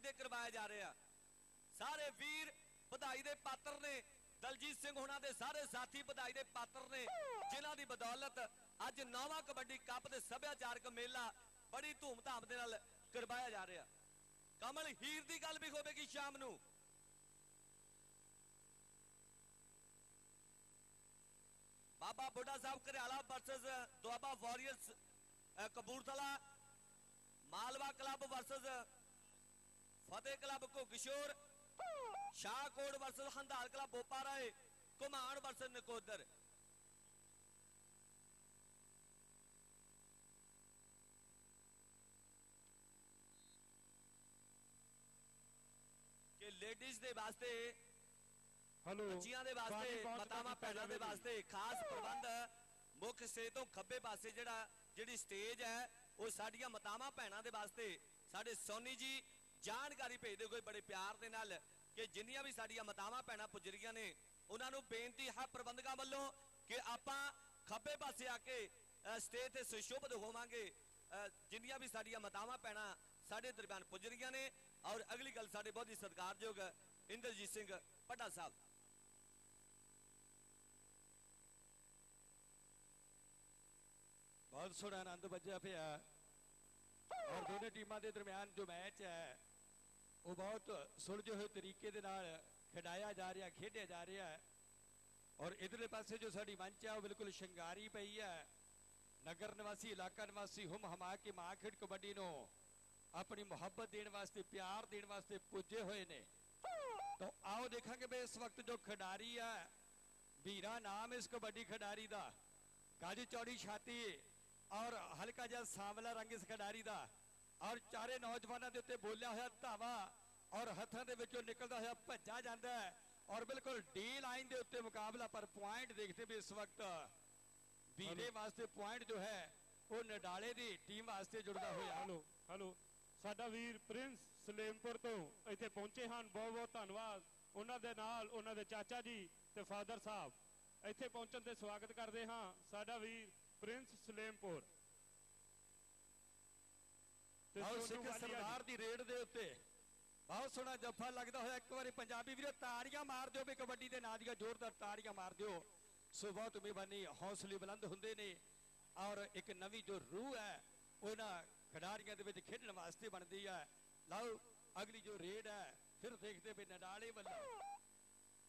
ਦੇ ਕਰਵਾਇਆ ਜਾ ਰਿਹਾ ਸਾਰੇ ਵੀਰ ਵਧਾਈ ਦੇ ਪਾਤਰ ਨੇ। ਦਲਜੀਤ ਸਿੰਘ ਹੋਣਾ ਦੇ ਸਾਰੇ ਸਾਥੀ ਵਧਾਈ ਦੇ ਪਾਤਰ ਨੇ। ਜਿਨ੍ਹਾਂ ਦੀ ਬਦੌਲਤ ਅੱਜ ਨੌਵਾਂ ਕਬੱਡੀ ਕੱਪ ਦੇ ਸੱਭਿਆਚਾਰਕ ਮੇਲਾ ਬੜੀ ਧੂਮਧਾਮ ਦੇ ਨਾਲ ਕਰਵਾਇਆ ਜਾ ਰਿਹਾ। ਕਮਲ ਹੀਰ ਦੀ ਗੱਲ ਵੀ ਹੋਵੇਗੀ ਸ਼ਾਮ ਨੂੰ। ਬਾਬਾ ਬੁੱਢਾ ਸਾਹਿਬ ਘਰਿਆਲਾ ਵਰਸਸ ਦੁਆਬਾ ਵਾਰੀਅਰਸ ਅ, Kapurthala Malwa club versus Fateh club Ghugshor Shahkot versus Hundal club Boparai Kuman versus Nakodar ਕਿ ਲੇਡੀਜ਼ ਦੇ ਵਾਸਤੇ ਹਲੋ ਬੱਚੀਆਂ ਦੇ ਪਾਣੀ ਵਾਸਤੇ ਮਾਤਾਵਾਂ ਭੈਣਾਂ ਦੇ। ਵਾਸਤੇ ਖਾਸ ਪ੍ਰਬੰਧ ਮੁੱਖ ਸੇ ਤੋਂ ਖੱਬੇ ਪਾਸੇ ਜਿਹੜਾ ਜਿਹੜੀ ਸਟੇਜ ਹੈ ਉਹ ਸਾਡੀਆਂ ਮਾਤਾਵਾਂ ਭੈਣਾਂ ਦੇ ਵਾਸਤੇ ਸਾਡੇ ਸੋਨੀ ਜੀ ਜਾਣਕਾਰੀ ਭੇਜਦੇ ਹੋਏ ਬੜੇ ਪਿਆਰ ਦੇ ਨਾਲ ਕਿ ਜਿੰਨੀਆਂ ਵੀ ਸਾਡੀਆਂ ਮਾਤਾਵਾਂ ਭੈਣਾਂ ਪੁੱਜਰੀਆਂ ਨੇ, ਉਹਨਾਂ ਨੂੰ ਬੇਨਤੀ ਹੈ ਪ੍ਰਬੰਧਕਾਂ ਵੱਲੋਂ ਕਿ ਆਪਾਂ ਖੱਬੇ ਪਾਸੇ ਆ ਕੇ ਸਟੇਜ ਤੇ ਸੁਸ਼ੋਭਿਤ ਹੋਵਾਂਗੇ। ਜਿੰਨੀਆਂ ਵੀ ਸਾਡੀਆਂ ਮਾਤਾਵਾਂ ਭੈਣਾਂ ਸਾਡੇ ਦਰਮਿਆਨ ਪੁੱਜਰੀਆਂ ਨੇ ਔਰ ਅਗਲੀ ਗੱਲ ਸਾਡੇ ਬਹੁਤ ਹੀ ਸਤਿਕਾਰਯੋਗ ਇੰਦਰਜੀਤ ਸਿੰਘ ਪੱਡਾ ਸਾਹਿਬ। ਬਹੁਤ ਸੋਹਣਾ ਆਨੰਦ ਵੱਜਿਆ ਪਿਆ। ਔਰ ਦੋਨੇ ਟੀਮਾਂ ਦੇ ਦਰਮਿਆਨ ਜੋ ਮੈਚ ਹੈ ਉਹ ਬਹੁਤ ਸੁਲਝੇ ਹੋਏ ਤਰੀਕੇ ਦੇ ਨਾਲ ਖਿਡਾਇਆ ਜਾ ਰਿਹਾ, ਖੇਡਿਆ ਜਾ ਰਿਹਾ ਹੈ। ਔਰ ਇਧਰਲੇ ਪਾਸੇ ਜੋ ਸਾਡੀ ਮੰਚ ਹੈ, ਉਹ ਬਿਲਕੁਲ ਸ਼ਿੰਗਾਰੀ ਪਈ ਹੈ। ਨਗਰ ਨਿਵਾਸੀ, ਇਲਾਕਾ ਨਿਵਾਸੀ ਹੁਮ ਹਮਾ ਕੇ ਮਾਂ ਖੇਡ ਕਬੱਡੀ ਨੂੰ ਆਪਣੀ ਮੁਹੱਬਤ ਦੇਣ ਵਾਸਤੇ, ਪਿਆਰ ਦੇਣ ਵਾਸਤੇ ਪੁੱਜੇ ਹੋਏ ਨੇ। ਤਾਂ ਆਓ ਦੇਖਾਂਗੇ ਵੀ ਇਸ ਵਕਤ ਜੋ ਖਿਡਾਰੀ ਹੈ, ਵੀਰਾ ਨਾਮ ਇਸ ਕਬੱਡੀ ਖਿਡਾਰੀ ਦਾ। ਕਾਜੀ ਚੌੜੀ ਛਾਤੀ ਔਰ ਹਲਕਾ ਜਿਹਾ ਸਾਂਵਲਾ ਰੰਗ ਇਸ ਖਿਡਾਰੀ ਦਾ। ਔਰ ਚਾਰੇ ਨੌਜਵਾਨਾਂ ਦੇ ਉੱਤੇ ਬੋਲਿਆ ਹੋਇਆ ਧਾਵਾ ਔਰ ਹੱਥਾਂ ਦੇ ਵਿੱਚੋਂ ਨਿਕਲਦਾ ਹੋਇਆ ਭੱਜਾ ਜਾਂਦਾ ਹੈ। ਔਰ ਬਿਲਕੁਲ ਡੀ ਲਾਈਨ ਦੇ ਉੱਤੇ ਮੁਕਾਬਲਾ ਪਰ ਪੁਆਇੰਟ ਦੇਖਦੇ ਵੀ ਇਸ ਵਕਤ ਵੀਰੇ ਵਾਸਤੇ ਪੁਆਇੰਟ ਜੋ ਹੈ ਉਹ ਨਡਾਲੇ ਦੀ ਟੀਮ ਵਾਸਤੇ ਜੁੜਦਾ ਹੋਇਆ। Hello hello. ਸਾਡਾ ਵੀਰ ਪ੍ਰਿੰਸ ਸਲੇਮਪੁਰ ਤੋਂ ਇੱਥੇ ਪਹੁੰਚੇ ਹਨ। ਬਹੁਤ ਬਹੁਤ ਧੰਨਵਾਦ। ਉਹਨਾਂ ਦੇ ਨਾਲ ਉਹਨਾਂ ਦੇ ਚਾਚਾ ਜੀ ਤੇ ਫਾਦਰ ਸਾਹਿਬ ਇੱਥੇ ਪਹੁੰਚਣ ਤੇ ਸਵਾਗਤ ਕਰਦੇ ਹਾਂ। ਸਾਡਾ ਵੀਰ ਪ੍ਰਿੰਸ ਸਲੇਮਪੁਰ। ਆਓ ਸਿੱਖ। ਸਰਦਾਰ ਦੀ ਰੇਡ ਦੇ ਉੱਤੇ। ਬਹੁਤ ਸੋਹਣਾ ਜੱਫਾ ਲੱਗਦਾ ਹੋਇਆ। ਇੱਕ ਵਾਰੀ ਪੰਜਾਬੀ ਵੀਰੋ ਤਾੜੀਆਂ ਮਾਰ ਦਿਓ ਵੀ ਕਬੱਡੀ ਦੇ ਨਾਂ ਦੀਆਂ ਜ਼ੋਰਦਾਰ ਤਾੜੀਆਂ ਮਾਰ ਦਿਓ। ਸੋ ਬਹੁਤ ਮਿਹਰਬਾਨੀ ਹੌਸਲੇ ਬੁਲੰਦ ਹੁੰਦੇ ਨੇ। ਔਰ ਇੱਕ ਨਵੀਂ ਜੋ ਰੂਹ ਹੈ ਉਹਨਾਂ ਖਿਡਾਰੀਆਂ ਦੇ ਵਿੱਚ ਖੇਡਣ ਵਾਸਤੇ ਬਣਦੀ ਹੈ। ਲਓ ਅਗਲੀ ਜੋ ਰੇਡ ਹੈ ਫਿਰ ਦੇਖਦੇ ਵੀ ਨਡਾਲੇ ਵੱਲੋਂ।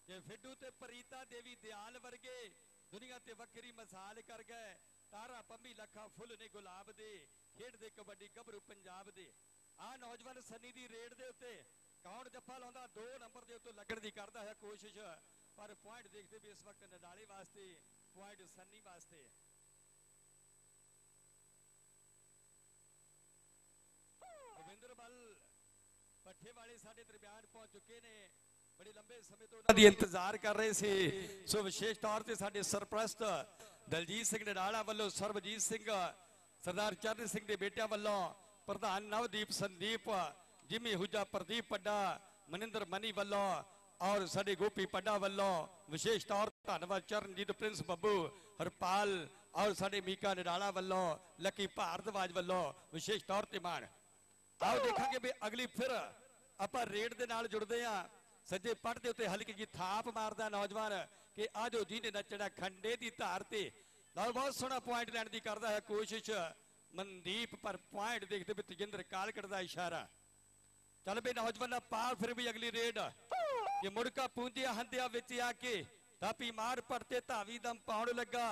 ਜੇ ਫਿੱਡੂ ਤੇ ਪ੍ਰੀਤਾ ਦੇਵੀ ਦਿਆਲ ਵਰਗੇ ਦੁਨੀਆ ਤੇ ਵੱਖਰੀ ਮਿਸਾਲ ਕਰ ਗਏ। ਤਾਰਾ ਪੰਮੀ ਲੱਖਾ ਫੁੱਲ ਨੇ ਗੁਲਾਬ ਦੇ। ਖੇਡਦੇ ਕਬੱਡੀ ਗੱਭਰੂ ਪੰਜਾਬ ਦੇ। ਆ ਨੌਜਵਾਨ ਸੰਨੀ ਦੀ ਰੇਡ ਦੇ ਉੱਤੇ ਕੌਣ ਜੱਫਾ ਲਾਉਂਦਾ 2 ਨੰਬਰ ਦੇ ਉੱਤੇ ਲੱਗਣ ਦੀ ਕਰਦਾ ਹੈ ਕੋਸ਼ਿਸ਼। ਪਰ ਪੁਆਇੰਟ ਦੇਖਦੇ ਵੀ ਇਸ ਵਕਤ ਨਡਾਲੇ ਵਾਸਤੇ ਪੁਆਇੰਟ ਸੰਨੀ ਵਾਸਤੇ। ਗੋਬਿੰਦਰ ਬੱਲ ਪੱਠੇ ਵਾਲੇ ਸਾਡੇ ਦਰਮਿਆਨ ਪਹੁੰਚ ਚੁੱਕੇ ਨੇ। ਬੜੇ ਲੰਬੇ ਸਮੇਂ ਤੋਂ ਉਹਨਾਂ ਦੀ ਇੰਤਜ਼ਾਰ ਕਰ ਰਹੇ ਸੀ। ਸੋ ਵਿਸ਼ੇਸ਼ ਤੌਰ ਤੇ ਸਾਡੇ ਸਰਪ੍ਰਸਤ ਦਲਜੀਤ ਸਿੰਘ ਨਡਾਲਾ ਵੱਲੋਂ ਸਰਬਜੀਤ ਸਿੰਘ ਸਰਦਾਰ ਚਰਨ ਸਿੰਘ ਦੇ ਬੇਟਿਆਂ ਵੱਲੋਂ ਪ੍ਰਧਾਨ ਨਵਦੀਪ ਸੰਦੀਪ, ਜਿਮੀ ਹੁਜਾ ਪ੍ਰਦੀਪ ਪੱਡਾ ਮਨਿੰਦਰ ਮਨੀ ਵੱਲੋਂ ਔਰ ਸਾਡੇ ਗੋਪੀ ਪੱਡਾ ਵੱਲੋਂ ਵਿਸ਼ੇਸ਼ ਤੌਰ ਧੰਨਵਾਦ ਚਰਨਜੀਤ ਪ੍ਰਿੰਸ ਬੱਬੂ, ਹਰਪਾਲ ਔਰ ਸਾਡੇ ਮੀਕਾ ਨਡਾਲਾ ਵੱਲੋਂ, ਲੱਕੀ ਭਾਰਦਵਾਜ ਵੱਲੋਂ ਵਿਸ਼ੇਸ਼ ਤੌਰ ਤੇ ਮਾਣ। ਆਓ ਦੇਖਾਂਗੇ ਵੀ ਅਗਲੀ ਫਿਰ ਆਪਾਂ ਰੇਡ ਦੇ ਨਾਲ ਜੁੜਦੇ ਆ ਸੱਜੇ ਪੱਟ ਦੇ ਉੱਤੇ ਹਲਕੀ ਜੀ ਥਾਪ ਮਾਰਦਾ ਨੌਜਵਾਨ ਕਿ ਆਜੋ ਜਿਹਨੇ ਨੱਚਣਾ ਖੰਡੇ ਦੀ ਧਾਰ ਤੇ ਲਓ ਬਹੁਤ ਸੋਹਣਾ ਪੁਆਇੰਟ ਲੈਣ ਦੀ ਕਰਦਾ ਹੈ ਕੋਸ਼ਿਸ਼। ਮਨਦੀਪ, ਪਰ ਪੁਆਇੰਟ ਦੇਖਦੇ ਵੀ ਤਜਿੰਦਰ ਕਾਲਕਟ ਦਾ ਇਸ਼ਾਰਾ। ਚੱਲ ਬਈ ਨੌਜਵਾਨਾਂ, ਪਾਰ ਫਿਰ ਵੀ ਅਗਲੀ ਰੇਡ ਕਿ ਮੁੜਕਾ ਪੂੰਜਿਆ ਹੰਦਿਆ ਵਿੱਚ ਆ ਕੇ ਥਾਪੀ ਮਾਰ ਪੜਤੇ ਧਾਵੀ ਦਮ ਪਾਉਣ ਲੱਗਾ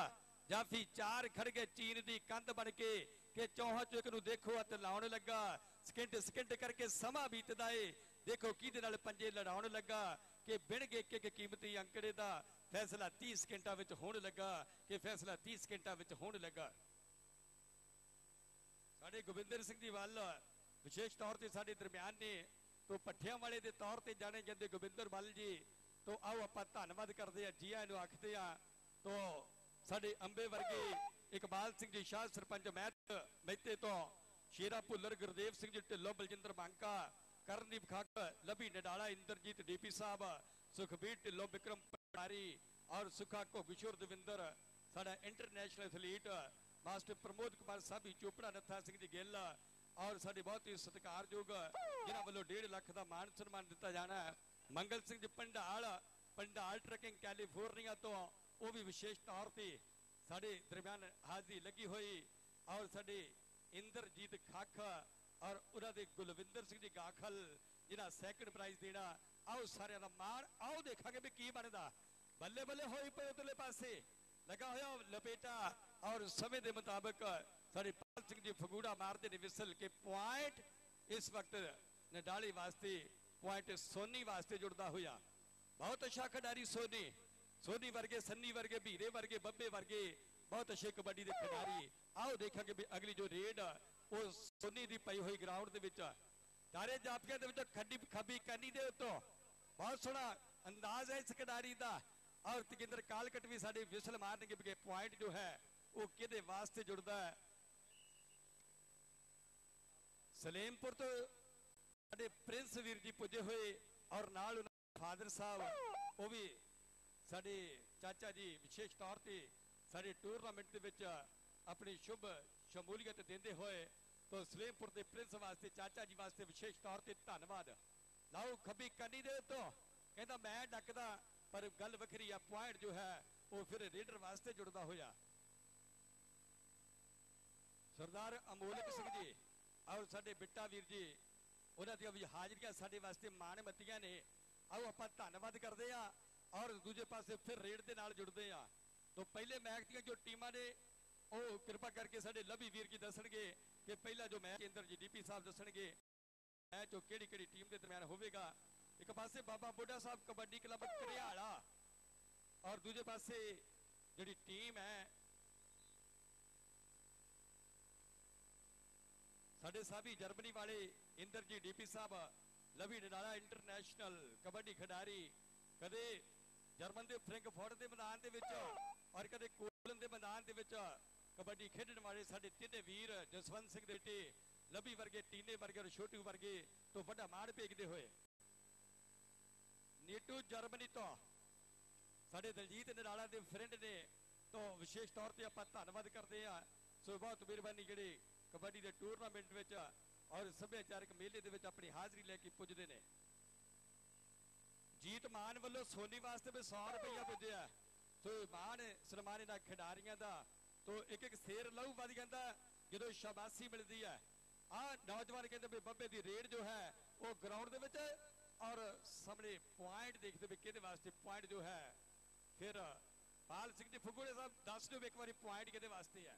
ਜਾਫੀ ਚਾਰ ਖੜ ਗਏ ਚੀਨ ਦੀ ਕੰਧ ਬਣ ਕੇ ਕਿ ਚੌਹਾਂ ਚੋਂ ਇੱਕ ਨੂੰ ਦੇਖੋ ਅਤੇ ਲਾਉਣ ਲੱਗਾ। ਸਕਿੰਟ ਸਕਿੰਟ ਕਰਕੇ ਸਮਾਂ ਬੀਤਦਾ ਏ। ਦੇਖੋ ਕਿਹਦੇ ਨਾਲ ਪੰਜੇ ਲੜਾਉਣ ਲੱਗਾ ਕਿ ਬਿਣ ਗਏ ਇੱਕ ਇੱਕ ਕੀਮਤੀ ਅੰਕੜੇ ਦਾ ਫੈਸਲਾ 30 ਸਕਿੰਟਾਂ ਵਿੱਚ ਹੋਣ ਲੱਗਾ ਕਿ ਫੈਸਲਾ 30 ਸਕਿੰਟਾਂ ਵਿੱਚ ਹੋਣ ਲੱਗਾ। ਸਾਡੇ ਗੋਬਿੰਦਰ ਸਿੰਘ ਜੀ ਵੱਲ ਵਿਸ਼ੇਸ਼ ਤੌਰ ਤੇ ਸਾਡੇ ਦਰਮਿਆਨ ਨੇ ਤੋਂ ਪੱਠਿਆਂ ਵਾਲੇ ਦੇ ਤੌਰ ਤੇ ਜਾਣੇ ਜਾਂਦੇ ਗੋਬਿੰਦਰ ਵੱਲ ਜੀ ਤੋਂ ਆਓ ਆਪਾਂ ਧੰਨਵਾਦ ਕਰਦੇ ਆ ਜੀ ਆਇਆਂ ਨੂੰ ਆਖਦੇ ਆ ਤੋਂ ਸਾਡੇ ਅੰਬੇ ਵਰਗੇ ਇਕਬਾਲ ਸਿੰਘ ਜੀ, ਸ਼ਾਹ ਸਰਪੰਚ ਮਹਿਤ ਮਹਿਤੇ ਤੋਂ ਸ਼ੇਰਾ ਭੁੱਲਰ, ਗੁਰਦੇਵ ਸਿੰਘ ਜੀ, ਢਿੱਲੋਂ ਬਲਜਿੰਦਰ ਬਾਂਕਾ, ਕਰਨਦੀਪ ਖੱਕ ਲਵੀ ਨਡਾਲਾ, ਇੰਦਰਜੀਤ ਡੀਪੀ ਸਾਹਿਬ, ਸੁਖਬੀਰ ਢਿੱਲੋਂ ਵਿਕਰਮ ਪਟਾਰੀ ਔਰ ਸੁਖਾ ਘੋਗਿਸ਼ੋਰ ਦਵਿੰਦਰ, ਸਾਡਾ international athlete master Pramod Kumar Sabi, Chopra Nattha Singh ji Gill ਔਰ ਸਾਡੇ ਬਹੁਤ ਹੀ ਸਤਿਕਾਰਯੋਗ ਜਿਨ੍ਹਾਂ ਵੱਲੋਂ 1.5 ਲੱਖ ਦਾ ਮਾਨ ਸਨਮਾਨ ਦਿੱਤਾ ਜਾਣਾ ਹੈ। ਮੰਗਲ ਸਿੰਘ ਜੀ ਪੰਡਾਲ ਪੰਡਾਲ ਟਰਕਿੰਗ ਕੈਲੀਫੋਰਨੀਆ ਤੋਂ, ਉਹ ਵੀ ਵਿਸ਼ੇਸ਼ ਤੌਰ ਤੇ ਸਾਡੇ ਦਰਮਿਆਨ ਹਾਜ਼ਰੀ ਲੱਗੀ ਹੋਈ ਔਰ ਸਾਡੇ ਇੰਦਰਜੀਤ ਖਾਖ ਔਰ ਉਹਨਾਂ ਦੇ ਗੁਲਵਿੰਦਰ ਸਿੰਘ ਜੀ ਗਾਖਲ ਜਿਹੜਾ ਸੈਕੰਡ ਪ੍ਰਾਈਜ਼ ਦੇਣਾ ਆਓ ਸਾਰਿਆਂ ਦਾ ਮਾਣ, ਆਓ ਦੇਖਾਂਗੇ ਵੀ ਕੀ ਬਣਦਾ। ਬੱਲੇ ਬੱਲੇ ਹੋਈ ਪਏ ਉਤਲੇ ਪਾਸੇ। ਲਗਾ ਹੋਇਆ ਲਪੇਟਾ ਔਰ ਸਮੇਂ ਦੇ ਮੁਤਾਬਕ ਸਾਡੇ ਪਾਲ ਸਿੰਘ ਜੀ ਫਗੂੜਾ ਮਾਰਦੇ ਨੇ ਵਿਸਲ ਕੇ ਪੁਆਇੰਟ ਇਸ ਵਕਤ ਨਡਾਲੀ ਵਾਸਤੇ ਪੁਆਇੰਟ ਸੋਨੀ ਵਾਸਤੇ ਜੁੜਦਾ ਹੋਇਆ। ਬਹੁਤ ਅੱਛਾ ਖਿਡਾਰੀ ਸੋਨੀ। ਸੋਨੀ ਵਰਗੇ, ਸੰਨੀ ਵਰਗੇ, ਭੀਰੇ ਵਰਗੇ, ਬੱਬੇ ਵਰਗੇ ਬਹੁਤ ਅੱਛੇ ਕਬੱਡੀ ਦੇ ਖਿਡਾਰੀ। ਆਓ ਦੇਖਾਂਗੇ ਵੀ ਅਗਲੀ ਜੋ ਰੇਡ ਉਹ ਸੋਨੀ ਦੀ ਪਈ ਹੋਈ ਗਰਾਊਂਡ ਦੇ ਵਿੱਚ। ਤਾਰੇ ਜਾਪੀਆਂ ਦੇ ਵਿੱਚ ਖੱਡੀ ਖੱਬੀ ਕੰਨੀ ਦੇ ਉੱਤੋਂ। ਬਹੁਤ ਸੋਹਣਾ ਅੰਦਾਜ਼ ਹੈ ਇਸ ਖਿਡਾਰੀ ਦਾ। ਔਰ ਤਕਿੰਦਰ ਕਾਲਕਟ ਵੀ ਸਾਡੇ ਵਿਸਲ ਮਾਰਨਗੇ ਵੀ ਪੁਆਇੰਟ ਜੋ ਹੈ, ਉਹ ਕਿਹਦੇ ਵਾਸਤੇ ਜੁੜਦਾ ਹੈ? ਸਲੇਮਪੁਰ ਤੋਂ ਸਾਡੇ ਪ੍ਰਿੰਸ ਵੀਰ ਜੀ ਪੁੱਜੇ ਹੋਏ ਔਰ ਨਾਲ ਉਹਨਾਂ ਦੇ ਫਾਦਰ ਸਾਹਿਬ, ਉਹ ਵੀ ਸਾਡੇ ਚਾਚਾ ਜੀ ਵਿਸ਼ੇਸ਼ ਤੌਰ ਤੇ ਸਾਡੇ ਟੂਰਨਾਮੈਂਟ ਦੇ ਵਿੱਚ ਆਪਣੀ ਸ਼ੁਭ ਸ਼ਮੂਲੀਅਤ ਦਿੰਦੇ ਹੋਏ ਤੋਂ ਸਲੇਮਪੁਰ ਦੇ ਪ੍ਰਿੰਸ ਵਾਸਤੇ, ਚਾਚਾ ਜੀ ਵਾਸਤੇ ਵਿਸ਼ੇਸ਼ ਤੌਰ ਤੇ ਧੰਨਵਾਦ। ਲਾਓ ਖੱਬੀ ਕੰਨੀ ਦੇ ਉੱਤੋਂ। ਕਹਿੰਦਾ, ਮੈਂ ਡੱਕਦਾ, ਪਰ ਗੱਲ ਵੱਖਰੀ ਆ, ਪੁਆਇੰਟ ਜੋ ਹੈ, ਉਹ ਫਿਰ ਰੇਡਰ ਵਾਸਤੇ ਜੁੜਦਾ ਹੋਇਆ। ਸਰਦਾਰ ਅਮੋਲਕ ਸਿੰਘ ਜੀ ਔਰ ਸਾਡੇ ਬਿੱਟਾ ਵੀਰ ਜੀ, ਉਹਨਾਂ ਦੀਆਂ ਵੀ ਹਾਜ਼ਰੀਆਂ ਸਾਡੇ ਵਾਸਤੇ ਮਾਣਮੱਤੀਆਂ ਨੇ। ਆਓ ਆਪਾਂ ਧੰਨਵਾਦ ਕਰਦੇ ਆ ਔਰ ਦੂਜੇ ਪਾਸੇ ਫਿਰ ਰੇਡ ਦੇ ਨਾਲ ਜੁੜਦੇ ਆ ਤੋਂ ਪਹਿਲੇ ਮੈਚ ਦੀਆਂ ਜੋ ਟੀਮਾਂ ਨੇ, ਉਹ ਕਿਰਪਾ ਕਰਕੇ ਸਾਡੇ ਲਵੀ ਵੀਰ ਜੀ ਦੱਸਣਗੇ ਕਿ ਪਹਿਲਾ ਜੋ ਮੈਚ ਕੇਂਦਰ ਜੀ ਡੀਪੀ ਸਾਹਿਬ ਦੱਸਣਗੇ। ਮੈਚ ਉਹ ਕਿਹੜੀ ਕਿਹੜੀ ਟੀਮ ਦੇ ਦਰਮਿਆਨ ਹੋਵੇਗਾ ਇੱਕ ਪਾਸੇ ਬਾਬਾ ਬੁੱਢਾ ਸਾਹਿਬ ਕਬੱਡੀ ਕਲੱਬ ਘਰਿਆਲਾ ਔਰ ਦੂਜੇ ਪਾਸੇ ਜਿਹੜੀ ਟੀਮ ਹੈ ਸਾਡੇ ਸਾਬੀ ਜਰਮਨੀ ਵਾਲੇ ਇੰਦਰ ਜੀ ਡੀਪੀ ਸਾਹਿਬ ਲਵੀ ਨਡਾਲਾ ਇੰਟਰਨੈਸ਼ਨਲ ਕਬੱਡੀ ਖਿਡਾਰੀ ਕਦੇ ਜਰਮਨ ਦੇ ਫ੍ਰੈਂਕਫਰਟ ਦੇ ਮੈਦਾਨ ਦੇ ਵਿੱਚ ਔਰ ਕਦੇ ਕੋਲਨ ਦੇ ਮੈਦਾਨ ਦੇ ਵਿੱਚ ਕਬੱਡੀ ਖੇਡਣ ਵਾਲੇ ਸਾਡੇ ਤਿੰਨੇ ਵੀਰ ਜਸਵੰਤ ਸਿੰਘ ਦੇ ਬੇਟੇ ਲਵੀ ਵਰਗੇ ਟੀਨੇ ਵਰਗੇ ਔਰ ਛੋਟੂ ਵਰਗੇ ਤੋਂ ਵੱਡਾ ਮਾਣ ਭੇਜਦੇ ਹੋਏ ਨੀਟੂ ਜਰਮਨੀ ਤੋਂ ਸਾਡੇ ਦਲਜੀਤ ਨਿਰਾਲਾ ਦੇ ਫਰੈਂਡ ਨੇ ਤੋਂ ਵਿਸ਼ੇਸ਼ ਤੌਰ ਤੇ ਆਪਾਂ ਧੰਨਵਾਦ ਕਰਦੇ ਆ ਸੋ ਬਹੁਤ ਮਿਹਰਬਾਨੀ ਜਿਹੜੇ ਕਬੱਡੀ ਦੇ ਟੂਰਨਾਮੈਂਟ ਵਿੱਚ ਔਰ ਸੱਭਿਆਚਾਰਕ ਮੇਲੇ ਦੇ ਵਿੱਚ ਆਪਣੀ ਹਾਜ਼ਰੀ ਲੈ ਕੇ ਪੁੱਜਦੇ ਨੇ। ਜੀਤ ਮਾਨ ਵੱਲੋਂ ਸੋਨੀ ਵਾਸਤੇ ਵੀ 100 ਰੁਪਇਆ ਪੁੱਜਿਆ ਸੋ ਮਾਨ ਸਨਮਾਨ ਇਹਨਾਂ ਖਿਡਾਰੀਆਂ ਦਾ। ਤੋ ਇੱਕ ਇੱਕ ਸੇਰ ਲਹੂ ਵੱਧ ਜਾਂਦਾ ਜਦੋਂ ਸ਼ਾਬਾਸ਼ੀ ਮਿਲਦੀ ਹੈ ਆ ਨੌਜਵਾਨ ਕਹਿੰਦੇ ਵੀ ਬੱਬੇ ਦੀ ਰੇਡ ਜੋ ਹੈ, ਉਹ ਗਰਾਊਂਡ ਦੇ ਵਿੱਚ ਔਰ ਸਾਹਮਣੇ ਪੁਆਇੰਟ ਦੇਖਦੇ ਵੀ ਕਿਹਦੇ ਵਾਸਤੇ ਪੁਆਇੰਟ ਜੋ ਹੈ। ਫਿਰ ਪਾਲ ਸਿੰਘ ਜੀ ਫੁੱਗੂੜੇ ਸਾਹਿਬ ਦੱਸ ਦਿਓ ਇੱਕ ਵਾਰੀ ਪੁਆਇੰਟ ਕਿਹਦੇ ਵਾਸਤੇ ਹੈ।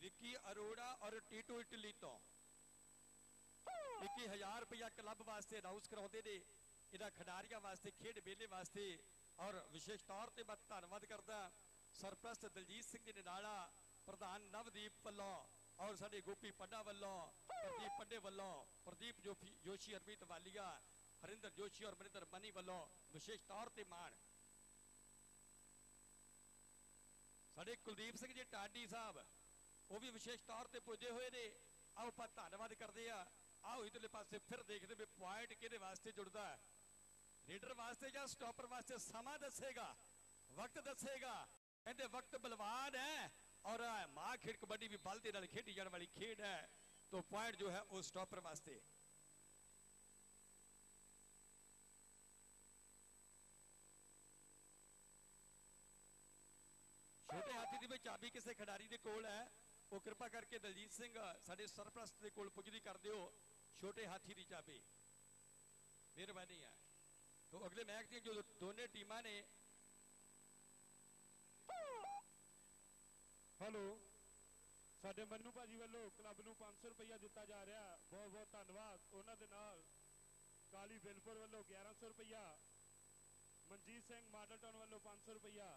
ਵਿੱਕੀ ਅਰੋੜਾ ਔਰ ਟੀਟੂ ਇਟਲੀ ਤੋਂ। 21000 ਰੁਪਇਆ ਕਲੱਬ ਵਾਸਤੇ ਅਨਾਉਂਸ ਕਰਾਉਂਦੇ ਨੇ, ਇਹਦਾ ਖਿਡਾਰੀਆਂ ਵਾਸਤੇ, ਖੇਡ ਮੇਲੇ ਵਾਸਤੇ ਔਰ ਵਿਸ਼ੇਸ਼ ਤੌਰ ਤੇ ਮੈਂ ਧੰਨਵਾਦ ਕਰਦਾ। ਸਰਪ੍ਰਸਤ ਦਲਜੀਤ ਸਿੰਘ ਜੀ ਨਾਲਾ ਪ੍ਰਧਾਨ ਨਵਦੀਪ ਵੱਲੋਂ ਔਰ ਸਾਡੇ ਗੋਪੀ ਪੱਡਾ ਵੱਲੋਂ, ਪ੍ਰਦੀਪ ਪੱਡੇ ਵੱਲੋਂ, ਪ੍ਰਦੀਪ ਜੋਫੀ ਜੋਸ਼ੀ ਅਰਮੀਤ ਵਾਲੀਆ, ਹਰਿੰਦਰ ਜੋਸ਼ੀ ਔਰ ਮਨਿੰਦਰ ਮਨੀ ਵੱਲੋਂ ਵਿਸ਼ੇਸ਼ ਤੌਰ ਤੇ ਮਾਣ। ਸਾਡੇ ਕੁਲਦੀਪ ਸਿੰਘ ਜੀ ਟਾਡੀ ਸਾਹਿਬ, ਉਹ ਵੀ ਵਿਸ਼ੇਸ਼ ਤੌਰ ਤੇ ਪੁੱਜੇ ਹੋਏ ਨੇ। ਆਓ ਆਪਾਂ ਧੰਨਵਾਦ ਕਰਦੇ ਆ। ਆਓ ਇਧਰਲੇ ਪਾਸੇ ਫਿਰ ਦੇਖਦੇ ਵੀ ਪੁਆਇੰਟ ਕਿਹਦੇ ਵਾਸਤੇ ਜੁੜਦਾ ਹੈ। ਲੀਡਰ ਵਾਸਤੇ ਜਾਂ ਸਟਾਪਰ ਵਾਸਤੇ ਸਮਾਂ ਦੱਸੇਗਾ, ਵਕਤ ਦੱਸੇਗਾ ਕਹਿੰਦੇ ਵਕਤ ਬਲਵਾਨ ਹੈ ਔਰ ਮਾਂ ਖੇਡ ਕਬੱਡੀ ਵੀ ਬਲ ਦੇ ਨਾਲ ਖੇਡੀ ਜਾਣ ਵਾਲੀ ਖੇਡ ਹੈ ਤੋਂ ਪੁਆਇੰਟ ਜੋ ਹੈ ਉਹ ਸਟਾਪਰ ਵਾਸਤੇ ਛੋਟੇ ਹਾਥੀ ਦੀ ਵੀ ਚਾਬੀ ਕਿਸੇ ਖਿਡਾਰੀ ਦੇ ਕੋਲ ਹੈ ਉਹ ਕਿਰਪਾ ਕਰਕੇ ਦਲਜੀਤ ਸਿੰਘ ਸਾਡੇ ਸਰਪ੍ਰਸਤ ਦੇ ਕੋਲ ਪੁੱਜਦੀ ਕਰ ਦਿਓ ਛੋਟੇ ਹਾਥੀ ਦੀ ਚਾਬੀ ਮਿਹਰਬਾਨੀ ਹੈ ਤੋਂ ਅਗਲੇ ਮੈਚ ਦੀਆਂ ਜੋ ਦੋਨੇ ਟੀਮਾਂ ਨੇ ਹੈਲੋ। ਸਾਡੇ ਮੰਨੂ ਭਾਜੀ ਵੱਲੋਂ ਕਲੱਬ ਨੂੰ 500 ਰੁਪਇਆ ਦਿੱਤਾ ਜਾ ਰਿਹਾ। ਬਹੁਤ ਬਹੁਤ ਧੰਨਵਾਦ। ਉਹਨਾਂ ਦੇ ਨਾਲ ਕਾਲੀ ਬਿਲਪੁਰ ਵੱਲੋਂ 1100 ਰੁਪਇਆ ਮਨਜੀਤ ਸਿੰਘ ਮਾਡਲ ਟਾਊਨ ਵੱਲੋਂ 500 ਰੁਪਇਆ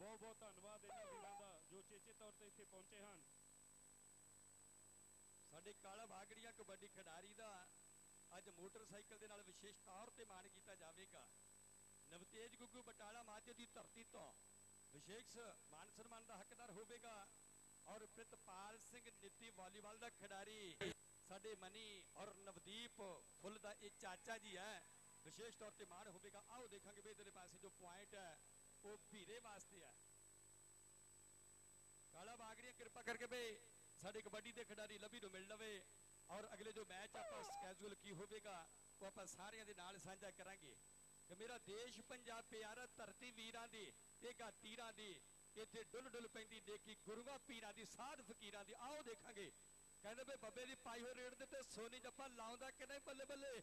ਬਹੁਤ ਬਹੁਤ ਧੰਨਵਾਦ ਇਹਨਾਂ ਵੀਰਾਂ ਦਾ ਜੋ ਚੇਚੇ ਤੌਰ ਤੇ ਇੱਥੇ ਪਹੁੰਚੇ ਹਨ। ਸਾਡੇ ਕਾਲਾ ਬਾਗੜੀਆਂ ਕਬੱਡੀ ਖਿਡਾਰੀ ਦਾ ਅੱਜ ਮੋਟਰਸਾਈਕਲ ਦੇ ਨਾਲ ਵਿਸ਼ੇਸ਼ ਤੌਰ ਤੇ ਮਾਣ ਕੀਤਾ ਜਾਵੇਗਾ। ਨਵਤੇਜ ਗੁੱਗੂ ਬਟਾਲਾ ਮਾਝੇ ਦੀ ਧਰਤੀ ਤੋਂ ਵਿਸ਼ੇਸ਼ ਮਾਨ ਸਨਮਾਨ ਦਾ ਹੱਕਦਾਰ ਹੋਵੇਗਾ ਔਰ ਪ੍ਰਿਤਪਾਲ ਸਿੰਘ ਨਿੱਤੀ ਵਾਲੀਬਾਲ ਦਾ ਖਿਡਾਰੀ। ਸਾਡੇ ਮਨੀ ਔਰ ਨਵਦੀਪ ਫੁੱਲ ਦਾ ਇਹ ਚਾਚਾ ਜੀ ਹੈ। ਵਿਸ਼ੇਸ਼ ਤੌਰ ਤੇ ਮਾਣ ਹੋਵੇਗਾ। ਆਓ ਦੇਖਾਂਗੇ ਵੀ ਇਧਰਲੇ ਪਾਸੇ ਜੋ ਪੁਆਇੰਟ ਹੈ, ਉਹ ਭੀਰੇ ਵਾਸਤੇ ਹੈ। ਕਾਲਾ ਬਾਗੜੀਆਂ ਕਿਰਪਾ ਕਰਕੇ ਵੀ ਸਾਡੇ ਕਬੱਡੀ ਦੇ ਖਿਡਾਰੀ ਲੱਭੀ ਨੂੰ ਮਿਲ ਲਵੇ ਔਰ ਅਗਲੇ ਜੋ ਮੈਚ ਆਪਾਂ ਸਕੇਜੂਲ ਕੀ ਹੋਵੇਗਾ, ਉਹ ਆਪਾਂ ਸਾਰਿਆਂ ਦੇ ਨਾਲ ਸਾਂਝਾ ਕਰਾਂਗੇ। ਕਿ ਮੇਰਾ ਦੇਸ਼ ਪੰਜਾਬ ਪਿਆਰਾ ਧਰਤੀ ਵੀਰਾਂ ਦੀ ਤੇਗਾ ਤੀਰਾਂ ਦੀ, ਇੱਥੇ ਡੁੱਲ ਡੁੱਲ ਪੈਂਦੀ ਦੇਖੀ, ਗੁਰੂਆਂ ਪੀਰਾਂ ਦੀ, ਸਾਧ ਫਕੀਰਾਂ ਦੀ, ਆਓ ਦੇਖਾਂਗੇ। ਕਹਿੰਦੇ ਵੀ ਬੱਬੇ ਦੀ ਪਾਈ ਹੋਈ ਰੇਡ ਦੇ ਤੇ ਸੋਨੀ ਜੱਪਾ ਲਾਉਂਦਾ ਕਿ ਨਹੀਂ ਬੱਲੇ ਬੱਲੇ?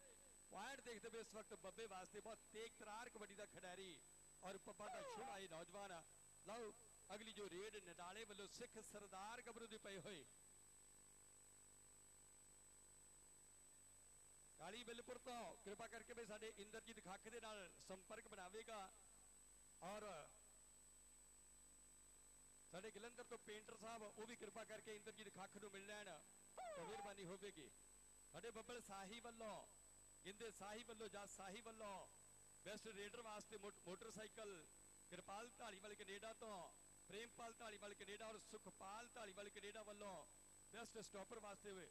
ਪੁਆਇੰਟ ਦੇਖਦੇ ਵੀ ਇਸ ਵਕਤ ਬੱਬੇ ਵਾਸਤੇ ਬਹੁਤ ਤੇਜ਼ ਤਰਾਰ ਕਬੱਡੀ ਦਾ ਖਿਡਾਰੀ ਔਰ ਪੱਪਾ ਦਾ ਛੋੜਾ ਇਹ ਨੌਜਵਾਨ ਆ। ਲਓ, ਅਗਲੀ ਜੋ ਰੇਡ ਨਡਾਲੇ ਵੱਲੋਂ ਸਿੱਖ ਸਰਦਾਰ ਗੱਭਰੂ ਦੀ ਪਈ ਹੋਈ। ਕਾਲੀ ਬਿੱਲਪੁਰ ਤੋਂ ਕਿਰਪਾ ਕਰਕੇ ਵੀ ਸਾਡੇ ਇੰਦਰਜੀਤ ਖੱਖ ਦੇ ਨਾਲ ਸੰਪਰਕ ਬਣਾਵੇਗਾ। ਔਰ ਸਾਡੇ ਜਲੰਧਰ ਤੋਂ ਪੇਂਟਰ ਸਾਹਿਬ, ਉਹ ਵੀ ਕਿਰਪਾ ਕਰਕੇ ਇੰਦਰਜੀਤ ਖੱਖ ਨੂੰ ਮਿਲ ਲੈਣ। ਤਾਂ ਮਿਹਰਬਾਨੀ ਹੋਵੇਗੀ। ਸਾਡੇ ਬੱਬਲ ਸਾਹੀ ਵੱਲੋਂ, ਗਿੰਦੇ ਸਾਹੀ ਵੱਲੋਂ ਜਾਂ ਸਾਹੀ ਵੱਲੋਂ ਬੈਸਟ ਰੇਡਰ ਵਾਸਤੇ ਮੋਟਰਸਾਈਕਲ ਕਿਰਪਾਲ ਢਾਲੀਵਾਲ ਕੈਨੇਡਾ ਤੋਂ, ਪ੍ਰੇਮਪਾਲ ਢਾਲੀਵਾਲ ਕੈਨੇਡਾ ਔਰ ਸੁਖਪਾਲ ਢਾਲੀਵਾਲ ਕੈਨੇਡਾ ਵੱਲੋਂ ਬੈਸਟ ਸਟਾਪਰ ਵਾਸਤੇ ਹੋਏ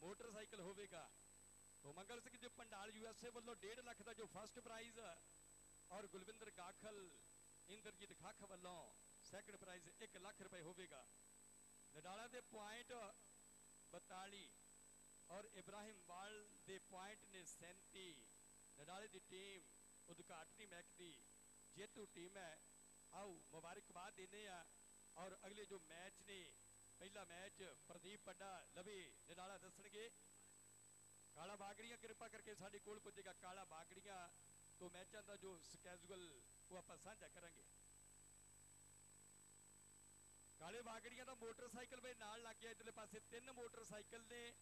ਮੋਟਰਸਾਈਕਲ ਹੋਵੇਗਾ। ਤੋਂ ਮੰਗਲ ਸਿੰਘ ਜੋ ਪੰਡਾਲ ਯੂਐਸਏ ਵੱਲੋਂ 1.5 ਲੱਖ ਦਾ ਜੋ ਫਸਟ ਪ੍ਰਾਈਜ਼ ਔਰ ਗੁਲਵਿੰਦਰ ਗਾਖਲ, ਇੰਦਰਜੀਤ ਖੱਖ ਵੱਲੋਂ ਸੈਕੰਡ ਪ੍ਰਾਈਜ਼ 1 ਲੱਖ ਰੁਪਏ ਹੋਵੇਗਾ। ਨਡਾਲਾ ਦੇ ਪੁਆਇੰਟ 42 ਔਰ ਇਬਰਾਹਿਮ ਵਾਲ ਦੇ ਪੁਆਇੰਟ ਨੇ 37 ਨਡਾਲੇ ਦੀ ਟੀਮ ਉਦਘਾਟਨੀ ਮੈਚ ਦੀ ਜੇਤੂ ਟੀਮ ਹੈ। ਆਓ ਮੁਬਾਰਕਬਾਦ ਦਿੰਦੇ ਆ ਔਰ ਅਗਲੇ ਜੋ ਮੈਚ ਨੇ, ਪਹਿਲਾ ਮੈਚ ਪ੍ਰਦੀਪ ਪੱਡਾ ਕਾਲਾ ਬਾਗੜੀਆਂ, ਕਿਰਪਾ ਕਰਕੇ ਸਾਡੇ ਕੋਲ ਪੁੱਜੇਗਾ ਕਾਲਾ ਬਾਗੜੀਆਂ ਤੋਂ ਮੈਚਾਂ ਦਾ ਜੋ ਸਕੈਜੂਅਲ ਉਹ ਆਪਾਂ ਸਾਂਝਾ ਕਰਾਂਗੇ। ਕਾਲੇ ਬਾਗੜੀਆਂ ਦਾ ਮੋਟਰਸਾਈਕਲ ਵੀ ਨਾਲ ਲੱਗ ਗਿਆ, ਇਧਰਲੇ ਪਾਸੇ ਤਿੰਨ ਮੋਟਰਸਾਈਕਲ ਨੇ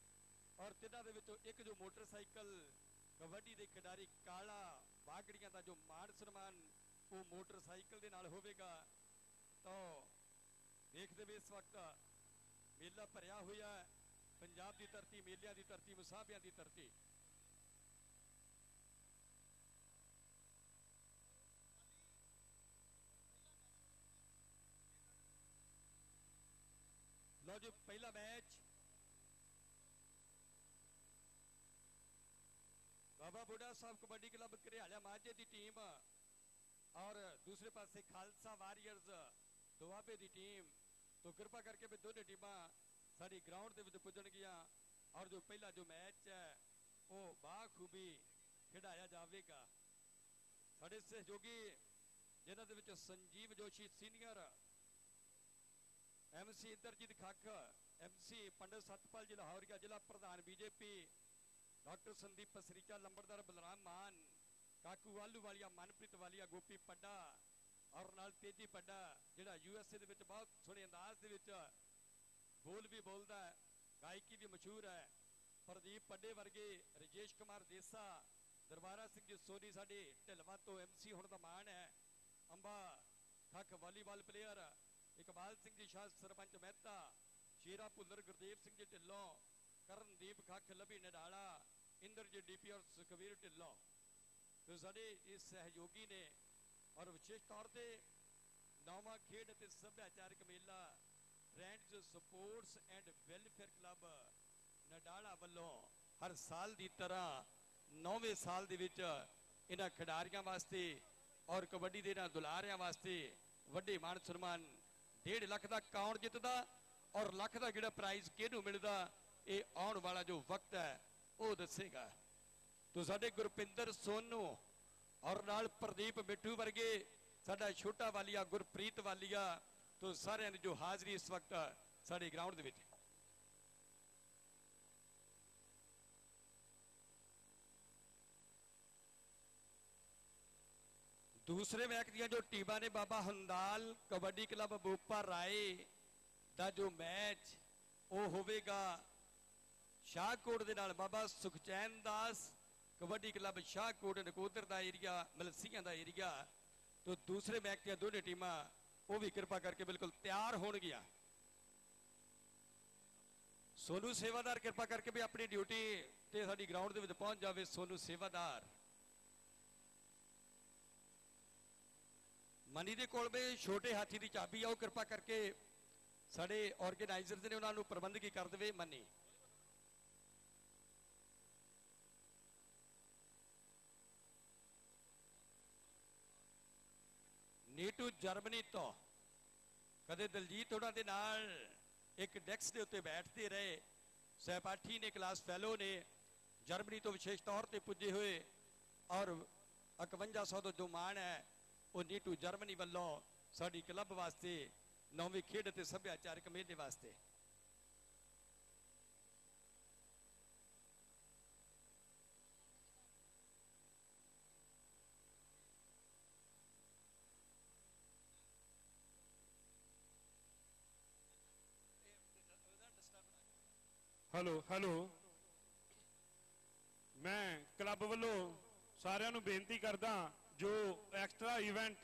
ਔਰ ਤਿੰਨਾਂ ਦੇ ਵਿੱਚੋਂ ਇੱਕ ਜੋ ਮੋਟਰਸਾਈਕਲ ਕਬੱਡੀ ਦੇ ਖਿਡਾਰੀ ਕਾਲਾ ਬਾਗੜੀਆਂ ਦਾ ਜੋ ਮਾਣ ਸਨਮਾਨ ਉਹ ਮੋਟਰਸਾਈਕਲ ਦੇ ਨਾਲ ਹੋਵੇਗਾ, ਤਾਂ ਦੇਖਦੇ ਵੀ ਇਸ ਵਕਤ ਮੇਲਾ ਭਰਿਆ ਹੋਇਆ ਹੈ। ਪੰਜਾਬ ਦੀ ਧਰਤੀ, ਮੇਲਿਆਂ ਦੀ ਧਰਤੀ ਮੁਸਾਬਿਆਂ ਦੀ ਧਰਤੀ। ਲਓ ਜੀ, ਪਹਿਲਾ ਮੈਚ। ਬਾਬਾ ਬੁੱਢਾ ਸਾਹਿਬ ਕਬੱਡੀ ਕਲੱਬ ਘਰਿਆਲਾ ਮਾਝੇ ਦੀ ਟੀਮ ਔਰ ਦੂਸਰੇ ਪਾਸੇ ਖਾਲਸਾ ਵਾਰੀਅਰਸ ਦੁਆਬੇ ਦੀ ਟੀਮ। ਤੋਂ ਕਿਰਪਾ ਕਰਕੇ ਵੀ ਦੋਨੇ ਟੀਮਾਂ ਸਾਡੀ ਗਰਾਊਂਡ ਦੇ ਵਿੱਚ ਪੁੱਜਣਗੀਆਂ ਔਰ ਜੋ ਪਹਿਲਾ ਜੋ ਮੈਚ ਹੈ, ਉਹ ਬਾਖੂਬੀ ਖਿਡਾਇਆ ਜਾਵੇਗਾ। ਸਾਡੇ ਸਹਿਯੋਗੀ ਜਿਨ੍ਹਾਂ ਦੇ ਵਿੱਚ Sanjeev Joshi senior MC Inderjit Khakh MC Pandit Satpal ji Lahoria, ਜ਼ਿਲ੍ਹਾ ਪ੍ਰਧਾਨ ਬੀਜੇਪੀ, ਡਾਕਟਰ ਸੰਦੀਪ ਪਸਰੀਚਾ ਲੰਬੜਦਾਰ ਬਲਰਾਮ ਮਾਨ, ਕਾਕੂ ਵਾਲੂ ਵਾਲੀਆ, ਮਨਪ੍ਰੀਤ ਵਾਲੀਆ, ਗੋਪੀ ਪੱਡਾ ਔਰ ਨਾਲ ਤੇਜੀ ਪੱਡਾ, ਜਿਹੜਾ ਯੂਐਸਏ ਦੇ ਵਿੱਚ ਬਹੁਤ ਸੋਹਣੇ ਅੰਦਾਜ਼ ਦੇ ਵਿੱਚ ਬੋਲ ਵੀ ਬੋਲਦਾ ਹੈ, ਗਾਇਕੀ ਵੀ ਮਸ਼ਹੂਰ ਹੈ। ਪ੍ਰਦੀਪ ਪੱਡੇ ਵਰਗੇ, ਰਜੇਸ਼ ਕੁਮਾਰ ਦੇਸਾ, ਦਰਬਾਰਾ ਸਿੰਘ ਜੀ ਸੋਨੀ ਸਾਡੇ ਢਿਲਵਾ ਤੋਂ ਐਮਸੀ ਹੁਣ ਦਾ ਮਾਣ ਹੈ। ਅੰਬਾ ਖੱਖ ਵਾਲੀਬਾਲ ਪਲੇਅਰ ਇਕਬਾਲ ਸਿੰਘ ਜੀ, ਸ਼ਾਹ ਸਰਪੰਚ ਮਹਿਤਾ, ਸ਼ੇਰਾ ਭੁੱਲਰ, ਗੁਰਦੇਵ ਸਿੰਘ ਜੀ ਢਿੱਲੋਂ, ਕਰਨਦੀਪ ਖੱਖ, ਲਭੀ ਨਡਾਲਾ, ਇੰਦਰ ਜੀ ਡੀਪੀ ਔਰ ਸੁਖਵੀਰ ਢਿੱਲੋਂ। ਤੇ ਸਾਡੇ ਇਸ ਸਹਿਯੋਗੀ ਨੇ ਔਰ ਵਿਸ਼ੇਸ਼ ਤੌਰ ਤੇ ਨੌਵਾਂ ਖੇਡ ਅਤੇ ਸੱਭਿਆਚਾਰਕ ਮੇਲਾ friends sports and welfare club Nadala ਵੱਲੋਂ ਹਰ ਸਾਲ ਦੀ ਤਰ੍ਹਾਂ ਨੌਵੇਂ ਸਾਲ ਦੇ ਵਿੱਚ ਇਹਨਾਂ ਖਿਡਾਰੀਆਂ ਵਾਸਤੇ ਔਰ ਕਬੱਡੀ ਦੇ ਇਹਨਾਂ ਦੁਲਾਰਿਆਂ ਵਾਸਤੇ ਵੱਡੇ ਮਾਣ ਸਨਮਾਨ 1.5 ਲੱਖ ਦਾ ਕੌਣ ਜਿੱਤਦਾ ਔਰ ਲੱਖ ਦਾ ਜਿਹੜਾ ਪ੍ਰਾਈਜ਼ ਕਿਹਨੂੰ ਮਿਲਦਾ, ਇਹ ਆਉਣ ਵਾਲਾ ਜੋ ਵਕਤ ਹੈ, ਉਹ ਦੱਸੇਗਾ। ਤੋ ਸਾਡੇ ਗੁਰਪਿੰਦਰ ਸੋਨੂ ਔਰ ਨਾਲ ਪ੍ਰਦੀਪ ਮਿੱਠੂ ਵਰਗੇ ਸਾਡਾ ਛੋਟਾ ਵਾਲੀਆ ਗੁਰਪ੍ਰੀਤ ਵਾਲੀਆ ਤੋ ਸਾਰਿਆਂ ਦੀ ਜੋ ਹਾਜ਼ਰੀ ਇਸ ਵਕਤ ਸਾਡੇ ਗਰਾਊਂਡ ਦੇ ਵਿੱਚ। ਦੂਸਰੇ ਮੈਚ ਦੀਆਂ ਜੋ ਟੀਮਾਂ ਨੇ ਬਾਬਾ ਹੰਦਾਲ, ਕਬੱਡੀ ਕਲੱਬ, ਬੋਪਾ ਰਾਏ ਦਾ ਜੋ ਮੈਚ, ਉਹ ਹੋਵੇਗਾ ਸ਼ਾਹਕੋਟ ਦੇ ਨਾਲ। ਬਾਬਾ ਸੁਖਚੈਨ ਦਾਸ, ਕਬੱਡੀ ਕਲੱਬ ਸ਼ਾਹਕੋਟ, ਨਕੋਦਰ ਦਾ ਏਰੀਆ, ਮਲਸੀਆਂ ਦਾ ਏਰੀਆ। ਤੋਂ ਦੂਸਰੇ ਮੈਚ ਦੀਆਂ ਦੋਨੇ ਟੀਮਾਂ ਉਹ ਵੀ ਕਿਰਪਾ ਕਰਕੇ ਬਿਲਕੁਲ ਤਿਆਰ ਹੋਣਗੀਆਂ। ਸੋਨੂ ਸੇਵਾਦਾਰ ਕਿਰਪਾ ਕਰਕੇ ਵੀ ਆਪਣੀ ਡਿਊਟੀ ਤੇ ਸਾਡੀ ਗਰਾਊਂਡ ਦੇ ਵਿੱਚ ਪਹੁੰਚ ਜਾਵੇ, ਸੋਨੂ ਸੇਵਾਦਾਰ। ਮਨੀ ਦੇ ਕੋਲ ਵੀ ਛੋਟੇ ਹਾਥੀ ਦੀ ਚਾਬੀ ਆ, ਉਹ ਕਿਰਪਾ ਕਰਕੇ ਸਾਡੇ ਆਰਗੇਨਾਈਜ਼ਰਸ ਨੇ ਉਹਨਾਂ ਨੂੰ ਪ੍ਰਬੰਧਕੀ ਕਰ ਦੇਵੇ, ਮਨੀ। ਨੀਟੂ ਜਰਮਨੀ ਤੋਂ। ਕਦੇ ਦਲਜੀਤ ਉਹਨਾਂ ਦੇ ਨਾਲ ਇੱਕ ਡੈਕਸ ਦੇ ਉੱਤੇ ਬੈਠਦੇ ਰਹੇ। ਸਹਿਪਾਠੀ ਨੇ ਕਲਾਸ ਫੈਲੋ ਨੇ ਜਰਮਨੀ ਤੋਂ ਵਿਸ਼ੇਸ਼ ਤੌਰ ਤੇ ਪੁੱਜੇ ਹੋਏ। ਔਰ 5100 ਦਾ ਜੋ ਮਾਣ ਹੈ, ਉਹ ਨੀਟੂ ਜਰਮਨੀ ਵੱਲੋਂ ਸਾਡੀ ਕਲੱਬ ਵਾਸਤੇ, ਨੌਵੀਂ ਖੇਡ ਅਤੇ ਸੱਭਿਆਚਾਰਕ ਮੇਲੇ ਵਾਸਤੇ। Hello hello. ਮੈਂ ਕਲੱਬ ਵੱਲੋਂ ਸਾਰਿਆਂ ਨੂੰ ਬੇਨਤੀ ਕਰਦਾ, ਜੋ ਐਕਸਟਰਾ ਇਵੈਂਟ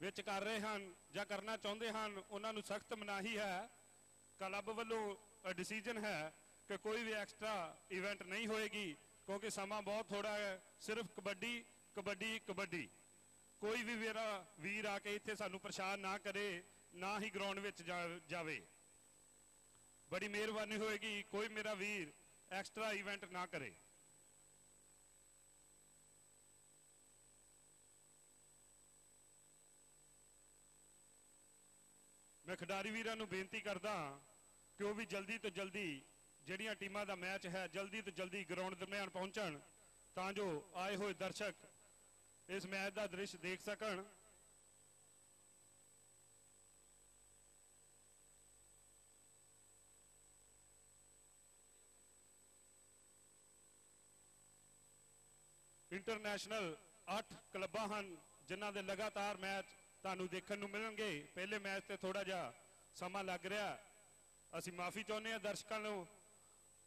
ਵਿੱਚ ਕਰ ਰਹੇ ਹਨ ਜਾਂ ਕਰਨਾ ਚਾਹੁੰਦੇ ਹਨ, ਉਹਨਾਂ ਨੂੰ ਸਖਤ ਮਨਾਹੀ ਹੈ। ਕਲੱਬ ਵੱਲੋਂ ਡਿਸੀਜਨ ਹੈ ਕਿ ਕੋਈ ਵੀ ਐਕਸਟਰਾ ਇਵੈਂਟ ਨਹੀਂ ਹੋਏਗੀ, ਕਿਉਂਕਿ ਸਮਾਂ ਬਹੁਤ ਥੋੜਾ ਹੈ। ਸਿਰਫ ਕਬੱਡੀ ਕਬੱਡੀ ਕਬੱਡੀ। ਕੋਈ ਵੀ ਵੀਰਾ ਵੀਰ ਆ ਕੇ ਇੱਥੇ ਸਾਨੂੰ ਪਰੇਸ਼ਾਨ ਨਾ ਕਰੇ, ਨਾ ਹੀ ਗਰਾਊਂਡ ਵਿੱਚ ਜਾ- ਜਾਵੇ। ਬੜੀ ਮਿਹਰਬਾਨੀ ਹੋਏਗੀ, ਕੋਈ ਮੇਰਾ ਵੀਰ ਐਕਸਟਰਾ ਇਵੈਂਟ ਨਾ ਕਰੇ। ਮੈਂ ਖਿਡਾਰੀ ਵੀਰਾਂ ਨੂੰ ਬੇਨਤੀ ਕਰਦਾ ਕਿ ਉਹ ਵੀ ਜਲਦੀ ਤੋਂ ਜਲਦੀ ਜਿਹੜੀਆਂ ਟੀਮਾਂ ਦਾ ਮੈਚ ਹੈ, ਜਲਦੀ ਤੋਂ ਜਲਦੀ ਗਰਾਊਂਡ ਦਰਮਿਆਨ ਪਹੁੰਚਣ ਤਾਂ ਜੋ ਆਏ ਹੋਏ ਦਰਸ਼ਕ ਇਸ ਮੈਚ ਦਾ ਦ੍ਰਿਸ਼ ਦੇਖ ਸਕਣ। ਇੰਟਰਨੈਸ਼ਨਲ 8 ਕਲੱਬਾਂ ਹਨ, ਜਿਨ੍ਹਾਂ ਦੇ ਲਗਾਤਾਰ ਮੈਚ ਤੁਹਾਨੂੰ ਦੇਖਣ ਨੂੰ ਮਿਲਣਗੇ। ਪਹਿਲੇ ਮੈਚ ਤੇ ਥੋੜਾ ਜਿਹਾ ਸਮਾਂ ਲੱਗ ਰਿਹਾ। ਅਸੀਂ ਮਾਫੀ ਚਾਹੁੰਦੇ ਹਾਂ ਦਰਸ਼ਕਾਂ ਨੂੰ,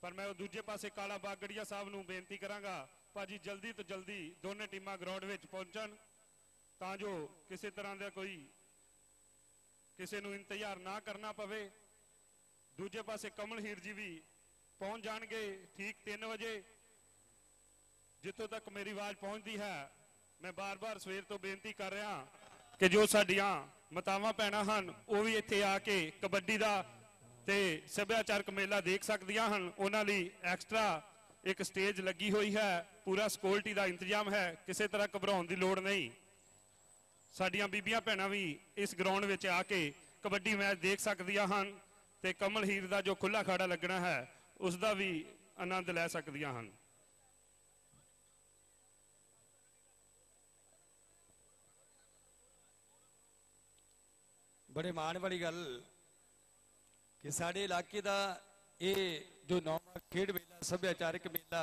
ਪਰ ਮੈਂ ਉਹ ਦੂਜੇ ਪਾਸੇ ਕਾਲਾ ਬਾਗੜੀਆ ਸਾਹਿਬ ਨੂੰ ਬੇਨਤੀ ਕਰਾਂਗਾ, ਭਾਜੀ ਜਲਦੀ ਤੋਂ ਜਲਦੀ ਦੋਨੇ ਟੀਮਾਂ ਗਰਾਊਂਡ ਵਿੱਚ ਪਹੁੰਚਣ, ਤਾਂ ਜੋ ਕਿਸੇ ਤਰ੍ਹਾਂ ਦਾ ਕੋਈ ਕਿਸੇ ਨੂੰ ਇੰਤਜ਼ਾਰ ਨਾ ਕਰਨਾ ਪਵੇ। ਦੂਜੇ ਪਾਸੇ ਕਮਲ ਹੀਰ ਜੀ ਵੀ ਪਹੁੰਚ ਜਾਣਗੇ ਠੀਕ 3 ਵਜੇ। ਜਿੱਥੋਂ ਤੱਕ ਮੇਰੀ ਆਵਾਜ਼ ਪਹੁੰਚਦੀ ਹੈ, ਮੈਂ ਬਾਰ-ਬਾਰ ਸਵੇਰ ਤੋਂ ਬੇਨਤੀ ਕਰ ਰਿਹਾ ਕਿ ਜੋ ਸਾਡੀਆਂ ਮਤਾਵਾਂ ਪੈਣਾ ਹਨ, ਉਹ ਵੀ ਇੱਥੇ ਆ ਕੇ ਕਬੱਡੀ ਦਾ ਤੇ ਸੱਭਿਆਚਾਰਕ ਮੇਲਾ ਦੇਖ ਸਕਦੀਆਂ ਹਨ। ਉਹਨਾਂ ਲਈ ਐਕਸਟਰਾ ਇੱਕ ਸਟੇਜ ਲੱਗੀ ਹੋਈ ਹੈ। ਪੂਰਾ ਸਿਕਿਉਰਿਟੀ ਦਾ ਇੰਤਜ਼ਾਮ ਹੈ। ਕਿਸੇ ਤਰ੍ਹਾਂ ਘਬਰਾਉਣ ਦੀ ਲੋੜ ਨਹੀਂ। ਸਾਡੀਆਂ ਬੀਬੀਆਂ ਭੈਣਾਂ ਵੀ ਇਸ ਗਰਾਊਂਡ ਵਿੱਚ ਆ ਕੇ ਕਬੱਡੀ ਮੈਚ ਦੇਖ ਸਕਦੀਆਂ ਹਨ ਤੇ ਕਮਲ ਹੀਰ ਦਾ ਜੋ ਖੁੱਲਾ ਖਾੜਾ ਲੱਗਣਾ ਹੈ ਉਸ ਦਾ ਵੀ ਆਨੰਦ ਲੈ ਸਕਦੀਆਂ ਹਨ। ਬੜੇ ਮਾਣ ਵਾਲੀ ਗੱਲ ਕਿ ਸਾਡੇ ਇਲਾਕੇ ਦਾ ਇਹ ਜੋ ਨੌਵਾਂ ਖੇਡ ਮੇਲਾ, ਸੱਭਿਆਚਾਰਕ ਮੇਲਾ,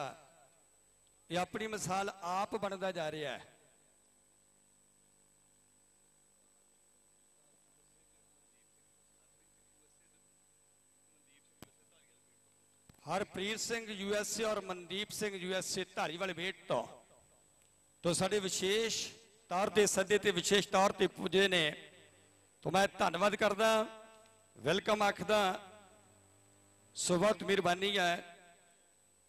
ਇਹ ਆਪਣੀ ਮਿਸਾਲ ਆਪ ਬਣਦਾ ਜਾ ਰਿਹਾ ਹੈ। ਹਰਪ੍ਰੀਤ ਸਿੰਘ ਯੂਐਸਏ ਔਰ ਮਨਦੀਪ ਸਿੰਘ ਯੂਐਸਏ ਧਾਰੀਵਾਲ ਵੇਟ ਤੋਂ ਤੋਂ ਸਾਡੇ ਵਿਸ਼ੇਸ਼ ਤੌਰ ਤੇ ਸੱਦੇ ਤੇ ਵਿਸ਼ੇਸ਼ ਤੌਰ ਤੇ ਪੁੱਜੇ ਨੇ। ਤੋਂ ਮੈਂ ਧੰਨਵਾਦ ਕਰਦਾ, ਵੈਲਕਮ ਆਖਦਾ ਸੋ ਬਹੁਤ ਮਿਹਰਬਾਨੀ ਹੈ।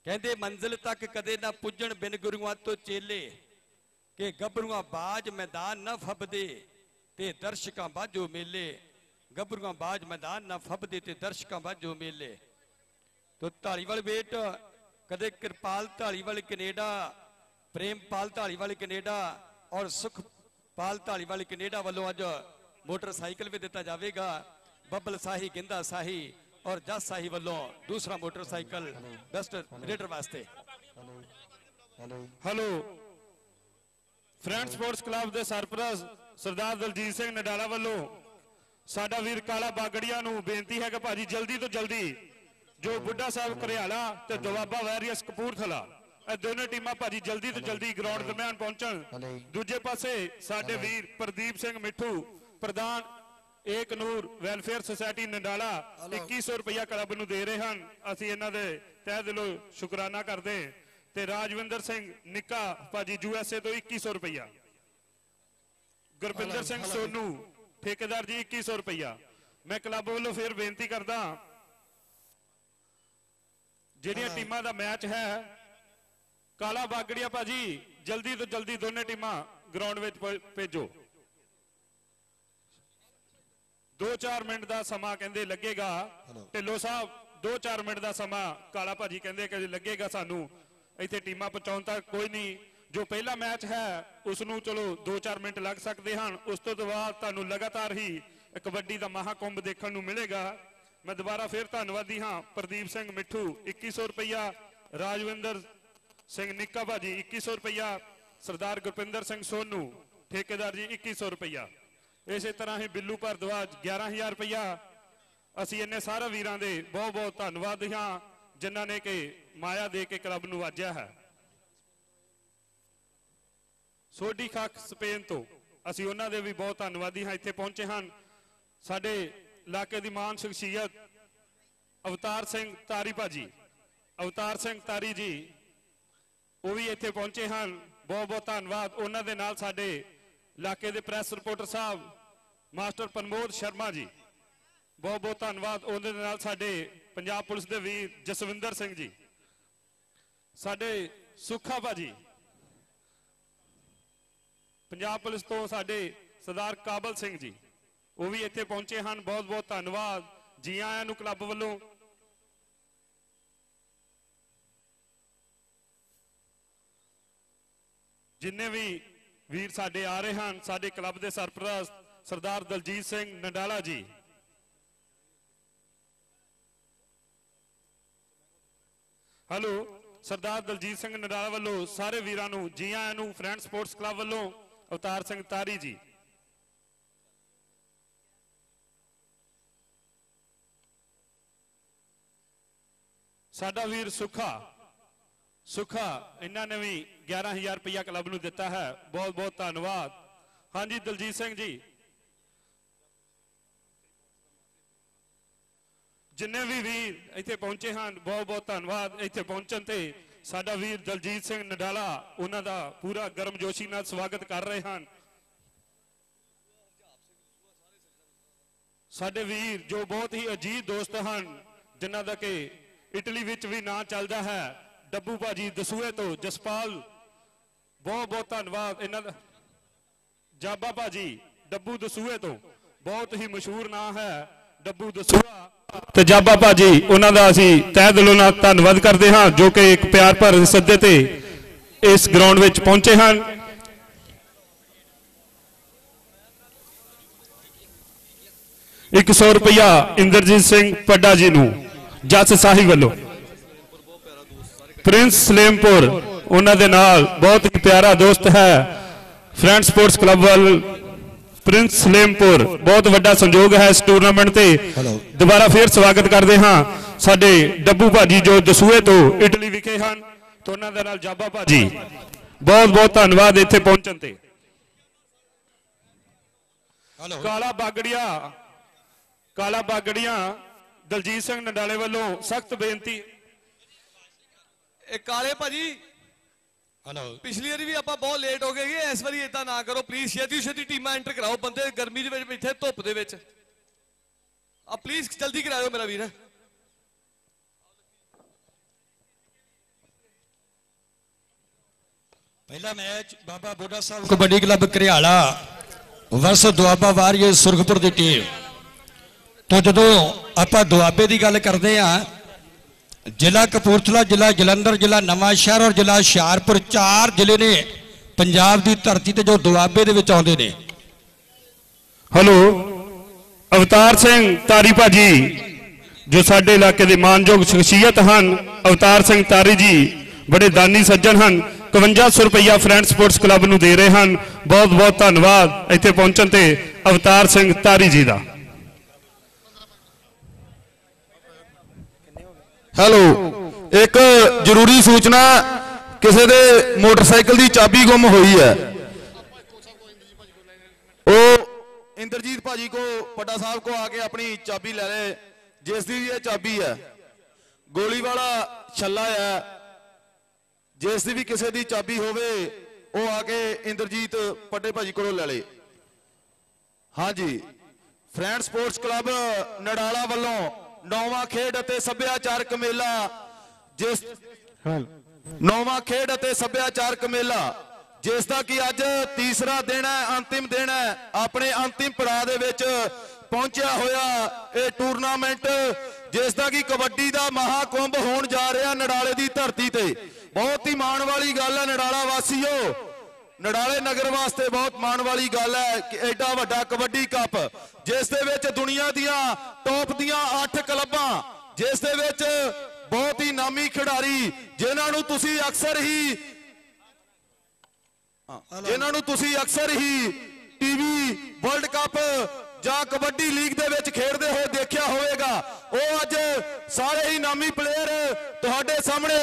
ਕਹਿੰਦੇ ਮੰਜ਼ਿਲ ਤੱਕ ਕਦੇ ਨਾ ਪੁੱਜਣ ਬਿਨ ਗੁਰੂਆਂ ਤੋਂ ਚੇਲੇ, ਕਿ ਗੱਭਰੂਆਂ ਬਾਜ ਮੈਦਾਨ ਨਾ ਫੱਬਦੇ ਤੇ ਦਰਸ਼ਕਾਂ ਬਾਝੋ ਮੇਲੇ। ਗੱਭਰੂਆਂ ਬਾਜ ਮੈਦਾਨ ਨਾ ਫੱਬਦੇ ਤੇ ਦਰਸ਼ਕਾਂ ਬਾਝੋ ਮੇਲੇ। ਤੋ ਢਾਲੀਵਾਲ ਬੇਟ, ਕਦੇ ਕਿਰਪਾਲ ਢਾਲੀਵਾਲ ਕੈਨੇਡਾ, ਪ੍ਰੇਮਪਾਲ ਢਾਲੀਵਾਲ ਕੈਨੇਡਾ ਔਰ ਸੁਖਪਾਲ ਢਾਲੀਵਾਲ ਕੈਨੇਡਾ ਵੱਲੋਂ ਅੱਜ ਮੋਟਰਸਾਈਕਲ ਵੀ ਦਿੱਤਾ ਜਾਵੇਗਾ। ਬੱਬਲ ਸਾਹੀ ਗਿੰਦਾ ਸਾਹੀ ਔਰ ਜਸ ਸਾਹੀ ਵੱਲੋਂ ਦੂਸਰਾ ਮੋਟਰਸਾਈਕਲ ਬੈਸਟ ਰੇਡਰ ਵਾਸਤੇ। ਹੈਲੋ ਫਰੈਂਡ ਸਪੋਰਟਸ ਕਲੱਬ ਦੇ ਸਰਪ੍ਰਸਤ ਸਰਦਾਰ ਦਲਜੀਤ ਸਿੰਘ ਨਡਾਲਾ ਵੱਲੋਂ ਸਾਡਾ ਵੀਰ ਕਾਲਾ ਬਾਗੜੀਆ ਨੂੰ ਬੇਨਤੀ ਹੈ ਕਿ ਭਾਜੀ ਜਲਦੀ ਤੋਂ ਜਲਦੀ ਜੋ ਬੁੱਢਾ ਸਾਹਿਬ ਘਰਿਆਲਾ ਤੇ ਦੁਆਬਾ ਵੈਰੀਅਸ ਕਪੂਰਥਲਾ ਇਹ ਦੋਨੇ ਟੀਮਾਂ ਭਾਜੀ ਜਲਦੀ ਤੋਂ ਜਲਦੀ ਗਰਾਊਂਡ ਦਰਮਿਆਨ ਪਹੁੰਚਣ। ਦੂਜੇ ਪਾਸੇ ਸਾਡੇ ਵੀਰ ਪ੍ਰਦੀਪ ਸਿੰਘ ਮਿੱਠੂ ਪ੍ਰਧਾਨ ਏਕ ਨੂਰ ਵੈਲਫੇਅਰ ਸੁਸਾਇਟੀ ਨਡਾਲਾ 2100 ਰੁਪਇਆ ਕਲੱਬ ਨੂੰ ਦੇ ਰਹੇ ਹਨ। ਅਸੀਂ ਇਹਨਾਂ ਦੇ ਤਹਿ ਦਿਲੋਂ ਸ਼ੁਕਰਾਨਾ ਕਰਦੇ ਤੇ ਰਾਜਵਿੰਦਰ ਸਿੰਘ ਨਿੱਕਾ ਭਾਜੀ ਯੂਐਸਏ ਤੋਂ 2100 ਰੁਪਇਆ ਗੁਰਪਿੰਦਰ ਸਿੰਘ ਸੋਨੂ ਠੇਕੇਦਾਰ ਜੀ 2100 ਰੁਪਇਆ ਮੈਂ ਕਲੱਬ ਵੱਲੋਂ ਫਿਰ ਬੇਨਤੀ ਕਰਦਾ ਜਿਹੜੀਆਂ ਟੀਮਾਂ ਦਾ ਮੈਚ ਹੈ ਕਾਲਾ ਬਾਗੜੀਆ ਭਾਜੀ ਜਲਦੀ ਤੋਂ ਜਲਦੀ ਦੋਨੇ ਟੀਮਾਂ ਗਰਾਊਂਡ ਵਿੱਚ ਭੇਜੋ। 2-4 ਮਿੰਟ ਦਾ ਸਮਾਂ ਕਹਿੰਦੇ ਲੱਗੇਗਾ। ਢਿੱਲੋਂ ਸਾਹਿਬ 2-4 ਮਿੰਟ ਦਾ ਸਮਾਂ ਕਾਲਾ ਭਾਜੀ ਕਹਿੰਦੇ ਕਿ ਲੱਗੇਗਾ ਸਾਨੂੰ। ਇੱਥੇ ਟੀਮਾਂ ਪਹੁੰਚਾਉਣ ਤੱਕ ਕੋਈ ਨਹੀਂ। ਜੋ ਪਹਿਲਾ ਮੈਚ ਹੈ ਉਸ ਨੂੰ ਚਲੋ 2-4 ਮਿੰਟ ਲੱਗ ਸਕਦੇ ਹਨ। ਉਸ ਤੋਂ ਬਾਅਦ ਤੁਹਾਨੂੰ ਲਗਾਤਾਰ ਹੀ ਕਬੱਡੀ ਦਾ ਮਹਾਕੁੰਭ ਦੇਖਣ ਨੂੰ ਮਿਲੇਗਾ। ਮੈਂ ਦੁਬਾਰਾ ਫੇਰ ਧੰਨਵਾਦੀ ਹਾਂ ਪ੍ਰਦੀਪ ਸਿੰਘ ਮਿੱਠੂ 2100 ਰੁਪਇਆ ਰਾਜਵਿੰਦਰ ਸਿੰਘ ਨਿੱਕਾ ਭਾਜੀ 2100 ਰੁਪਇਆ ਸਰਦਾਰ ਗੁਰਪਿੰਦਰ ਸਿੰਘ ਸੋਨੂ ਠੇਕੇਦਾਰ ਜੀ 2100 ਰੁਪਇਆ ਇਸੇ ਤਰ੍ਹਾਂ ਹੀ ਬਿੱਲੂ ਭਰਦਵਾਜ 11000 ਰੁਪਇਆ ਅਸੀਂ ਇੰਨੇ ਸਾਰੇ ਵੀਰਾਂ ਦੇ ਬਹੁਤ ਬਹੁਤ ਧੰਨਵਾਦੀ ਹਾਂ ਜਿਨ੍ਹਾਂ ਨੇ ਕਿ ਮਾਇਆ ਦੇ ਕੇ ਕਲੱਬ ਨੂੰ ਵਾਜਿਆ ਹੈ। ਸੋਢੀ ਖਾਕ ਸਪੇਨ ਤੋਂ ਅਸੀਂ ਉਹਨਾਂ ਦੇ ਵੀ ਬਹੁਤ ਧੰਨਵਾਦੀ ਹਾਂ, ਇੱਥੇ ਪਹੁੰਚੇ ਹਨ। ਸਾਡੇ ਇਲਾਕੇ ਦੀ ਮਾਨ ਸ਼ਖਸੀਅਤ ਅਵਤਾਰ ਸਿੰਘ ਤਾਰੀ ਭਾਜੀ। ਅਵਤਾਰ ਸਿੰਘ ਤਾਰੀ ਜੀ, ਉਹ ਵੀ ਇੱਥੇ ਪਹੁੰਚੇ ਹਨ। ਬਹੁਤ ਬਹੁਤ ਧੰਨਵਾਦ। ਉਹਨਾਂ ਦੇ ਨਾਲ ਸਾਡੇ ਇਲਾਕੇ ਦੇ press reporter Sahib master Pramod Sharma ji, ਬਹੁਤ ਬਹੁਤ ਧੰਨਵਾਦ ਉਹਦੇ ਨਾਲ ਸਾਡੇ ਪੰਜਾਬ ਪੁਲਿਸ ਦੇ ਵੀਰ ਜਸਵਿੰਦਰ ਸਿੰਘ ਜੀ, ਸਾਡੇ ਸੁੱਖਾ ਭਾਜੀ ਪੰਜਾਬ ਪੁਲਿਸ ਤੋਂ ਸਾਡੇ ਸਰਦਾਰ ਕਾਬਲ ਸਿੰਘ ਜੀ, ਉਹ ਵੀ ਇੱਥੇ ਪਹੁੰਚੇ ਹਨ, ਬਹੁਤ ਬਹੁਤ ਧੰਨਵਾਦ ਜੀ ਆਇਆਂ ਨੂੰ ਕਲੱਬ ਵੱਲੋਂ। ਜਿੰਨੇ ਵੀ ਵੀਰ ਸਾਡੇ ਆ ਰਹੇ ਹਨ, ਸਾਡੇ ਕਲੱਬ ਦੇ ਸਰਪ੍ਰਸਤ ਸਰਦਾਰ ਦਲਜੀਤ ਸਿੰਘ ਨਡਾਲਾ ਜੀ। ਹੈਲੋ, ਸਰਦਾਰ ਦਲਜੀਤ ਸਿੰਘ ਨੰਡਾਲਾ ਵੱਲੋਂ ਸਾਰੇ ਵੀਰਾਂ ਨੂੰ ਜੀ ਆਇਆਂ ਨੂੰ, ਫਰੈਂਡ ਸਪੋਰਟਸ ਕਲੱਬ ਵੱਲੋਂ ਅਵਤਾਰ ਸਿੰਘ ਤਾਰੀ ਜੀ। ਸਾਡਾ ਵੀਰ ਸੁਖਾ ਸੁਖਾ, ਇਹਨਾਂ ਨੇ ਵੀ 11000 ਰੁਪਇਆ ਕਲੱਬ ਨੂੰ ਦਿੱਤਾ ਹੈ। ਬਹੁਤ ਬਹੁਤ ਧੰਨਵਾਦ। ਹਾਂਜੀ, ਦਲਜੀਤ ਸਿੰਘ ਜੀ। ਜਿੰਨੇ ਵੀ ਵੀਰ ਇੱਥੇ ਪਹੁੰਚੇ ਹਨ, ਬਹੁਤ ਬਹੁਤ ਧੰਨਵਾਦ ਇੱਥੇ ਪਹੁੰਚਣ ਤੇ। ਸਾਡਾ ਵੀਰ ਦਲਜੀਤ ਸਿੰਘ ਨਡਾਲਾ, ਉਹਨਾਂ ਦਾ ਪੂਰਾ ਗਰਮਜੋਸ਼ੀ ਨਾਲ ਸਵਾਗਤ ਕਰ ਰਹੇ ਹਨ। ਸਾਡੇ ਵੀਰ ਜੋ ਬਹੁਤ ਹੀ ਅਜੀਬ ਦੋਸਤ ਹਨ, ਜਿਨ੍ਹਾਂ ਦਾ ਕਿ ਇਟਲੀ ਵਿੱਚ ਵੀ ਨਾਂ ਚੱਲਦਾ ਹੈ, ਡੱਬੂ ਭਾਜੀ ਦਸੂਏ ਤੋਂ ਜਸਪਾਲ, ਬਹੁਤ ਬਹੁਤ ਧੰਨਵਾਦ ਇਹਨਾਂ ਦਾ। ਜਾਬਾ ਭਾਜੀ, ਡੱਬੂ ਦਸੂਏ ਤੋਂ, ਬਹੁਤ ਹੀ ਮਸ਼ਹੂਰ ਨਾਂ ਹੈ, ਡੱਬੂ ਦਸੂਆ। ਤੇ ਜਾਬਾ ਭਾਜੀ, ਉਹਨਾਂ ਦਾ ਅਸੀਂ ਤਹਿ ਦਿਲੋਂ ਨਾਲ ਧੰਨਵਾਦ ਕਰਦੇ ਹਾਂ, ਜੋ ਕਿ ਇੱਕ ਪਿਆਰ ਭਰੇ ਸੱਦੇ ਤੇ ਇਸ ਗਰਾਊਂਡ ਵਿੱਚ ਪਹੁੰਚੇ ਹਨ। ਇੱਕ 100 ਰੁਪਇਆ ਇੰਦਰਜੀਤ ਸਿੰਘ ਪੱਡਾ ਜੀ ਨੂੰ ਜੱਸ ਸਾਹਿਬ ਵੱਲੋਂ। ਪ੍ਰਿੰਸ ਸਲੇਮਪੁਰ, ਉਹਨਾਂ ਦੇ ਨਾਲ ਬਹੁਤ ਹੀ ਪਿਆਰਾ ਦੋਸਤ ਹੈ, ਫਰੈਂਡ ਸਪੋਰਟਸ ਕਲੱਬ ਵੱਲ ਪ੍ਰਿੰਸ ਸਲੇਮਪੁਰ ਬਹੁਤ ਵੱਡਾ ਸੰਯੋਗ ਹੈ ਇਸ ਟੂਰਨਾਮੈਂਟ ਤੇ। ਦੁਬਾਰਾ ਫੇਰ ਸਵਾਗਤ ਕਰਦੇ ਹਾਂ ਸਾਡੇ ਡੱਬੂ ਭਾਜੀ ਜੋ ਦਸੂਏ ਤੋਂ ਇਟਲੀ ਵਿਖੇ ਹਨ ਤੇ ਉਹਨਾਂ ਦੇ ਨਾਲ ਜਾਬਾ ਭਾਜੀ। ਬਹੁਤ ਬਹੁਤ ਧੰਨਵਾਦ ਇੱਥੇ ਪਹੁੰਚਣ ਤੇ। ਹਲੋ ਕਾਲਾ ਬਾਗੜੀਆ ਕਾਲਾ ਬਾਗੜੀਆਂ ਦਲਜੀਤ ਸਿੰਘ ਨਡਾਲੇ ਵੱਲੋਂ ਸਖਤ ਬੇਨਤੀ। ਇਹ ਕਾਲੇ ਭਾਜੀ ਹਲੋ ਪਿਛਲੀ ਵਾਰੀ ਵੀ ਆਪਾਂ ਬਹੁਤ ਲੇਟ ਹੋ ਗਏ ਇਸ ਵਾਰੀ ਇਦਾਂ ਨਾ ਕਰੋ ਪਲੀਜ਼ ਛੇਤੀ ਛੇਤੀ ਟੀਮਾਂ ਐਂਟਰ ਕਰਾਓ ਬੰਦੇ ਗਰਮੀ ਦੇ ਵਿੱਚ ਬੈਠੇ ਧੁੱਪ ਦੇ ਵਿੱਚ। ਆ ਪਲੀਜ਼ ਜਲਦੀ ਕਰਾਇਓ ਮੇਰਾ ਵੀਰ। ਪਹਿਲਾ match Baba Boda Sahib kabaddi club Ghariala versus Doaba warriors Surkhpur ਦੀ ਟੀਮ ਤੋਂ ਜਦੋਂ ਆਪਾਂ ਦੁਆਬੇ ਦੀ ਗੱਲ ਕਰਦੇ ਆ ਜ਼ਿਲ੍ਹਾ ਕਪੂਰਥਲਾ, ਜ਼ਿਲ੍ਹਾ ਜਲੰਧਰ, ਜ਼ਿਲ੍ਹਾ ਨਵਾਂ ਸ਼ਹਿਰ ਔਰ ਜ਼ਿਲ੍ਹਾ ਹੁਸ਼ਿਆਰਪੁਰ, ਚਾਰ ਜ਼ਿਲ੍ਹੇ ਨੇ ਪੰਜਾਬ ਦੀ ਧਰਤੀ ਤੇ ਜੋ ਦੁਆਬੇ ਦੇ ਵਿੱਚ ਆਉਂਦੇ ਨੇ। ਹਲੋ ਅਵਤਾਰ ਸਿੰਘ ਤਾਰੀ ਭਾਜੀ, ਜੋ ਸਾਡੇ ਇਲਾਕੇ ਦੇ ਮਾਨਯੋਗ ਸ਼ਖਸੀਅਤ ਹਨ, ਅਵਤਾਰ ਸਿੰਘ ਤਾਰੀ ਜੀ, ਬੜੇ ਦਾਨੀ ਸੱਜਣ ਹਨ 5100 ਰੁਪਇਆ ਫਰੈਂਡ ਸਪੋਰਟਸ ਕਲੱਬ ਨੂੰ ਦੇ ਰਹੇ ਹਨ। ਬਹੁਤ ਬਹੁਤ ਧੰਨਵਾਦ ਇੱਥੇ ਪਹੁੰਚਣ ਤੇ ਅਵਤਾਰ ਸਿੰਘ ਤਾਰੀ ਜੀ ਦਾ। ਹੈਲੋ, ਇੱਕ ਜ਼ਰੂਰੀ ਸੂਚਨਾ, ਕਿਸੇ ਦੇ ਮੋਟਰਸਾਈਕਲ ਦੀ ਚਾਬੀ ਗੁੰਮ ਹੋਈ ਹੈ। ਉਹ ਇੰਦਰਜੀਤ ਭਾਜੀ ਕੋ ਪੱਡਾ ਸਾਹਿਬ ਕੋ ਆ ਕੇ ਆਪਣੀ ਚਾਬੀ ਲੈ ਲੈ ਜਿਸ ਦੀ ਵੀ ਇਹ ਚਾਬੀ ਹੈ। ਗੋਲੀ ਵਾਲਾ ਛੱਲਾ ਹੈ। ਜਿਸ ਦੀ ਵੀ ਕਿਸੇ ਦੀ ਚਾਬੀ ਹੋਵੇ, ਉਹ ਆ ਕੇ ਇੰਦਰਜੀਤ ਪੱਡੇ ਭਾਜੀ ਕੋਲੋਂ ਲੈ ਲੇ ਹਾਂਜੀ, ਫਰੈਂਡ ਸਪੋਰਟਸ ਕਲੱਬ ਨਡਾਲਾ ਵੱਲੋਂ ਨੌਵਾਂ ਖੇਡ ਅਤੇ ਸੱਭਿਆਚਾਰਕ ਮੇਲਾ ਜਿਸ ਨੌਵਾਂ ਖੇਡ ਅਤੇ ਸੱਭਿਆਚਾਰਕ ਮੇਲਾ ਜਿਸ ਦਾ ਕਿ ਅੱਜ ਤੀਸਰਾ ਦਿਨ ਹੈ ਅੰਤਿਮ ਦਿਨ ਹੈ ਆਪਣੇ ਅੰਤਿਮ ਪੜਾਅ ਦੇ ਵਿੱਚ ਪਹੁੰਚਿਆ ਹੋਇਆ ਇਹ ਟੂਰਨਾਮੈਂਟ ਜਿਸ ਦਾ ਕਿ ਕਬੱਡੀ ਦਾ ਮਹਾਕੁੰਭ ਹੋਣ ਜਾ ਰਿਹਾ ਨਡਾਲੇ ਦੀ ਧਰਤੀ ਤੇ। ਬਹੁਤ ਹੀ ਮਾਣ ਵਾਲੀ ਗੱਲ ਹੈ ਨਡਾਲਾ ਵਾਸੀਓ ਨਡਾਲੇ ਨਗਰ ਵਾਸਤੇ ਬਹੁਤ ਮਾਣ ਵਾਲੀ ਗੱਲ ਹੈ ਕਿ ਐਡਾ ਵੱਡਾ ਕਬੱਡੀ ਕੱਪ ਜਿਸ ਦੇ ਵਿੱਚ ਦੁਨੀਆ ਦੀਆਂ ਟੌਪ ਦੀਆਂ 8 ਕਲੱਬਾਂ ਜਿਸ ਦੇ ਵਿੱਚ ਬਹੁਤ ਹੀ ਨਾਮੀ ਖਿਡਾਰੀ ਜਿਨ੍ਹਾਂ ਨੂੰ ਤੁਸੀਂ ਅਕਸਰ ਹੀ ਜਿਨ੍ਹਾਂ ਨੂੰ ਤੁਸੀਂ ਅਕਸਰ ਹੀ ਟੀਵੀ ਵਰਲਡ ਕੱਪ ਜਾਂ ਕਬੱਡੀ ਲੀਗ ਦੇ ਵਿੱਚ ਖੇਡਦੇ ਹੋਏ ਦੇਖਿਆ ਹੋਵੇਗਾ ਉਹ ਅੱਜ ਸਾਰੇ ਹੀ ਨਾਮੀ ਪਲੇਅਰ ਤੁਹਾਡੇ ਸਾਹਮਣੇ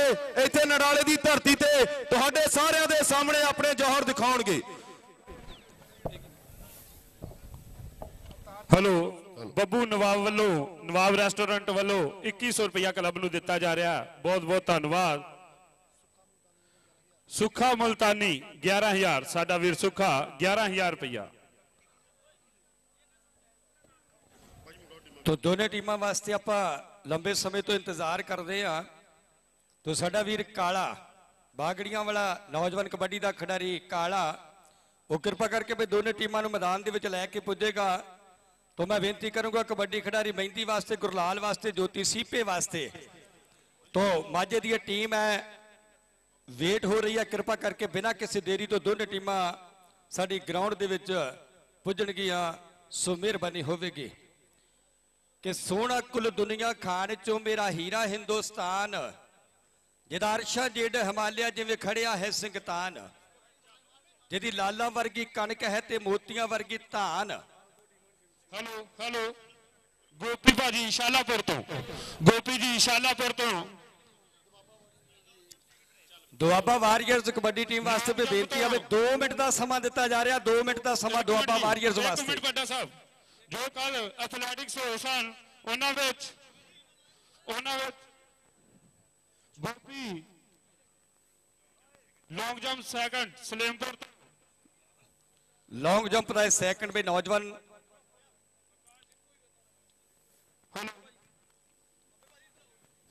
ਇੱਥੇ ਨਡਾਲੇ ਧਰਤੀ ਤੇ ਤੁਹਾਡੇ ਸਾਰਿਆਂ ਦੇ ਸਾਹਮਣੇ ਆਪਣੇ ਜੋਹਰ ਦਿਖਾਉਣਗੇ। ਹੈਲੋ, ਬੱਬੂ ਨਵਾਬ ਵੱਲੋਂ, ਨਵਾਬ ਰੈਸਟੋਰੈਂਟ ਵੱਲੋਂ 2100 ਰੁਪਇਆ ਕਲੱਬ ਨੂੰ ਦਿੱਤਾ ਜਾ ਰਿਹਾ। ਬਹੁਤ ਬਹੁਤ ਧੰਨਵਾਦ। ਸੁੱਖਾ ਮੁਲਤਾਨੀ 11000 ਸਾਡਾ ਵੀਰ ਸੁੱਖਾ 11000 ਰੁਪਇਆ ਤੋ ਦੋਨੇ ਟੀਮਾਂ ਵਾਸਤੇ ਆਪਾਂ ਲੰਬੇ ਸਮੇਂ ਤੋਂ ਇੰਤਜ਼ਾਰ ਕਰਦੇ ਆ ਤੋ ਸਾਡਾ ਵੀਰ ਕਾਲਾ ਬਾਗੜੀਆਂ ਵਾਲਾ ਨੌਜਵਾਨ ਕਬੱਡੀ ਦਾ ਖਿਡਾਰੀ ਕਾਲਾ, ਉਹ ਕਿਰਪਾ ਕਰਕੇ ਵੀ ਦੋਨੇ ਟੀਮਾਂ ਨੂੰ ਮੈਦਾਨ ਦੇ ਵਿੱਚ ਲੈ ਕੇ ਪੁੱਜੇਗਾ। ਤਾਂ ਮੈਂ ਬੇਨਤੀ ਕਰੂੰਗਾ ਕਬੱਡੀ ਖਿਡਾਰੀ ਮਹਿੰਦੀ ਵਾਸਤੇ, ਗੁਰਲਾਲ ਵਾਸਤੇ, ਜੋਤੀ ਸੀਪੇ ਵਾਸਤੇ। ਤੋ ਮਾਝੇ ਦੀ ਇਹ ਟੀਮ ਹੈ, ਵੇਟ ਹੋ ਰਹੀ ਹੈ, ਕਿਰਪਾ ਕਰਕੇ ਬਿਨਾਂ ਕਿਸੇ ਦੇਰੀ ਤੋਂ ਦੋਨੇ ਟੀਮਾਂ ਸਾਡੀ ਗਰਾਊਂਡ ਦੇ ਵਿੱਚ ਪੁੱਜਣਗੀਆਂ, ਸੋ ਮਿਹਰਬਾਨੀ ਹੋਵੇਗੀ। ਕਿ ਸੋਹਣਾ ਕੁੱਲ ਦੁਨੀਆ ਖਾਨ ਚੋਂ ਮੇਰਾ ਹੀਰਾ ਹਿੰਦੁਸਤਾਨ। ਜਿਹਦਾ ਅਰਸ਼ਾ ਜੇਡ ਹਿਮਾਲਿਆ ਜਿਵੇਂ ਖੜਿਆ ਹੈ ਸਿੰਘਤਾਨ ਜਿਹਦੀ ਲਾਲਾਂ ਵਰਗੀ ਕਣਕ ਹੈ ਤੇ ਮੋਤੀਆਂ ਵਰਗੀ ਧਾਨ। Hello hello. ਗੋਪੀ ਭਾਜੀ ਸ਼ਾਲਾਪੁਰ ਤੋਂ। ਗੋਪੀ ਜੀ ਸ਼ਾਲਾਪੁਰ ਤੋਂ। ਦੁਆਬਾ ਵਾਰੀਅਰਸ ਕਬੱਡੀ ਟੀਮ ਵਾਸਤੇ ਵੀ ਬੇਨਤੀ ਆ ਵੀ 2 ਮਿੰਟ ਦਾ ਸਮਾਂ ਦਿੱਤਾ ਜਾ ਰਿਹਾ 2 ਮਿੰਟ ਦਾ ਸਮਾਂ ਦੁਆਬਾ ਵਾਰੀਅਰਸ ਵਾਸਤੇ। ਮਿੰਟ ਵੱਡਾ ਸਾਹਿਬ। ਜੋ ਕੱਲ ਐਥਲੈਟਿਕਸ ਹੋਏ ਸਨ ਉਹਨਾਂ ਵਿੱਚ ਉਹਨਾਂ ਵਿੱਚ Gopi long jump second Salempur ਤੋਂ। ਲੌਂਗ ਜੰਪ ਦਾ ਸੈਕੰਡ ਵੀ ਨੌਜਵਾਨ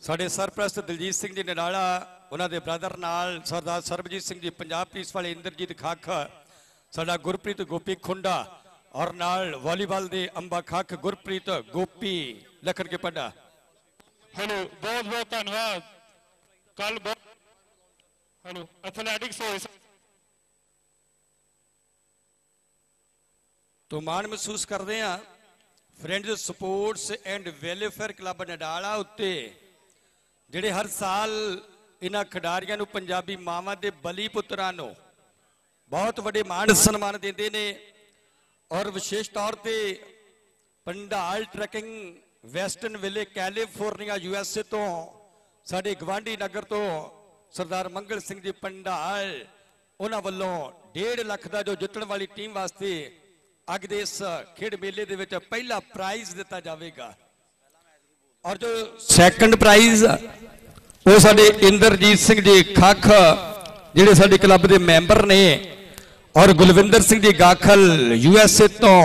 ਸਾਡੇ ਸਰਪ੍ਰਸਤ ਦਲਜੀਤ ਸਿੰਘ ਜੀ ਨਡਾਲਾ ਉਹਨਾਂ ਦੇ ਬ੍ਰਦਰ ਨਾਲ ਸਰਦਾਰ ਸਰਬਜੀਤ ਸਿੰਘ ਜੀ ਪੰਜਾਬ ਪੁਲਿਸ ਵਾਲੇ ਇੰਦਰਜੀਤ ਖਾਖ ਸਾਡਾ ਗੁਰਪ੍ਰੀਤ ਗੋਪੀ ਖੁੰਡਾ ਔਰ ਨਾਲ ਵਾਲੀਬਾਲ ਦੇ ਅੰਬਾ ਖਾਖ ਗੁਰਪ੍ਰੀਤ ਗੋਪੀ ਲਖਨ ਕੇ ਪੱਡਾ। ਹੈਲੋ ਬਹੁਤ ਬਹੁਤ ਧੰਨਵਾਦ। ਕੱਲ ਬਹੁਤ ਹੈਲੋ ਐਥਲੈਟਿਕਸ ਹੋਏ ਤੋਂ ਮਾਣ ਮਹਿਸੂਸ ਕਰਦੇ ਆ friends sports and welfare club Nadala ਉੱਤੇ ਜਿਹੜੇ ਹਰ ਸਾਲ ਇਹਨਾਂ ਖਿਡਾਰੀਆਂ ਨੂੰ ਪੰਜਾਬੀ ਮਾਵਾਂ ਦੇ ਬਲੀ ਪੁੱਤਰਾਂ ਨੂੰ ਬਹੁਤ ਵੱਡੇ ਮਾਣ ਸਨਮਾਨ ਦਿੰਦੇ ਨੇ ਔਰ ਵਿਸ਼ੇਸ਼ ਤੌਰ ਤੇ Pandal trucking western ville California U S A ਤੋਂ ਸਾਡੇ ਗਵਾਂਢੀ ਨਗਰ ਤੋਂ ਸਰਦਾਰ ਮੰਗਲ ਸਿੰਘ ਜੀ ਪੰਡਾਲ, ਉਹਨਾਂ ਵੱਲੋਂ 1.5 ਲੱਖ ਦਾ ਜੋ ਜਿੱਤਣ ਵਾਲੀ ਟੀਮ ਵਾਸਤੇ ਅੱਜ ਦੇ ਇਸ ਖੇਡ ਮੇਲੇ ਦੇ ਵਿੱਚ ਪਹਿਲਾ ਪ੍ਰਾਈਜ਼ ਦਿੱਤਾ ਜਾਵੇਗਾ। ਔਰ ਜੋ ਸੈਕੰਡ ਪ੍ਰਾਈਜ਼ ਉਹ ਸਾਡੇ ਇੰਦਰਜੀਤ ਸਿੰਘ ਜੀ ਖੱਖ, ਜਿਹੜੇ ਸਾਡੇ ਕਲੱਬ ਦੇ ਮੈਂਬਰ ਨੇ, ਔਰ Gulwinder Singh ji Gakhal you S A ਤੋਂ।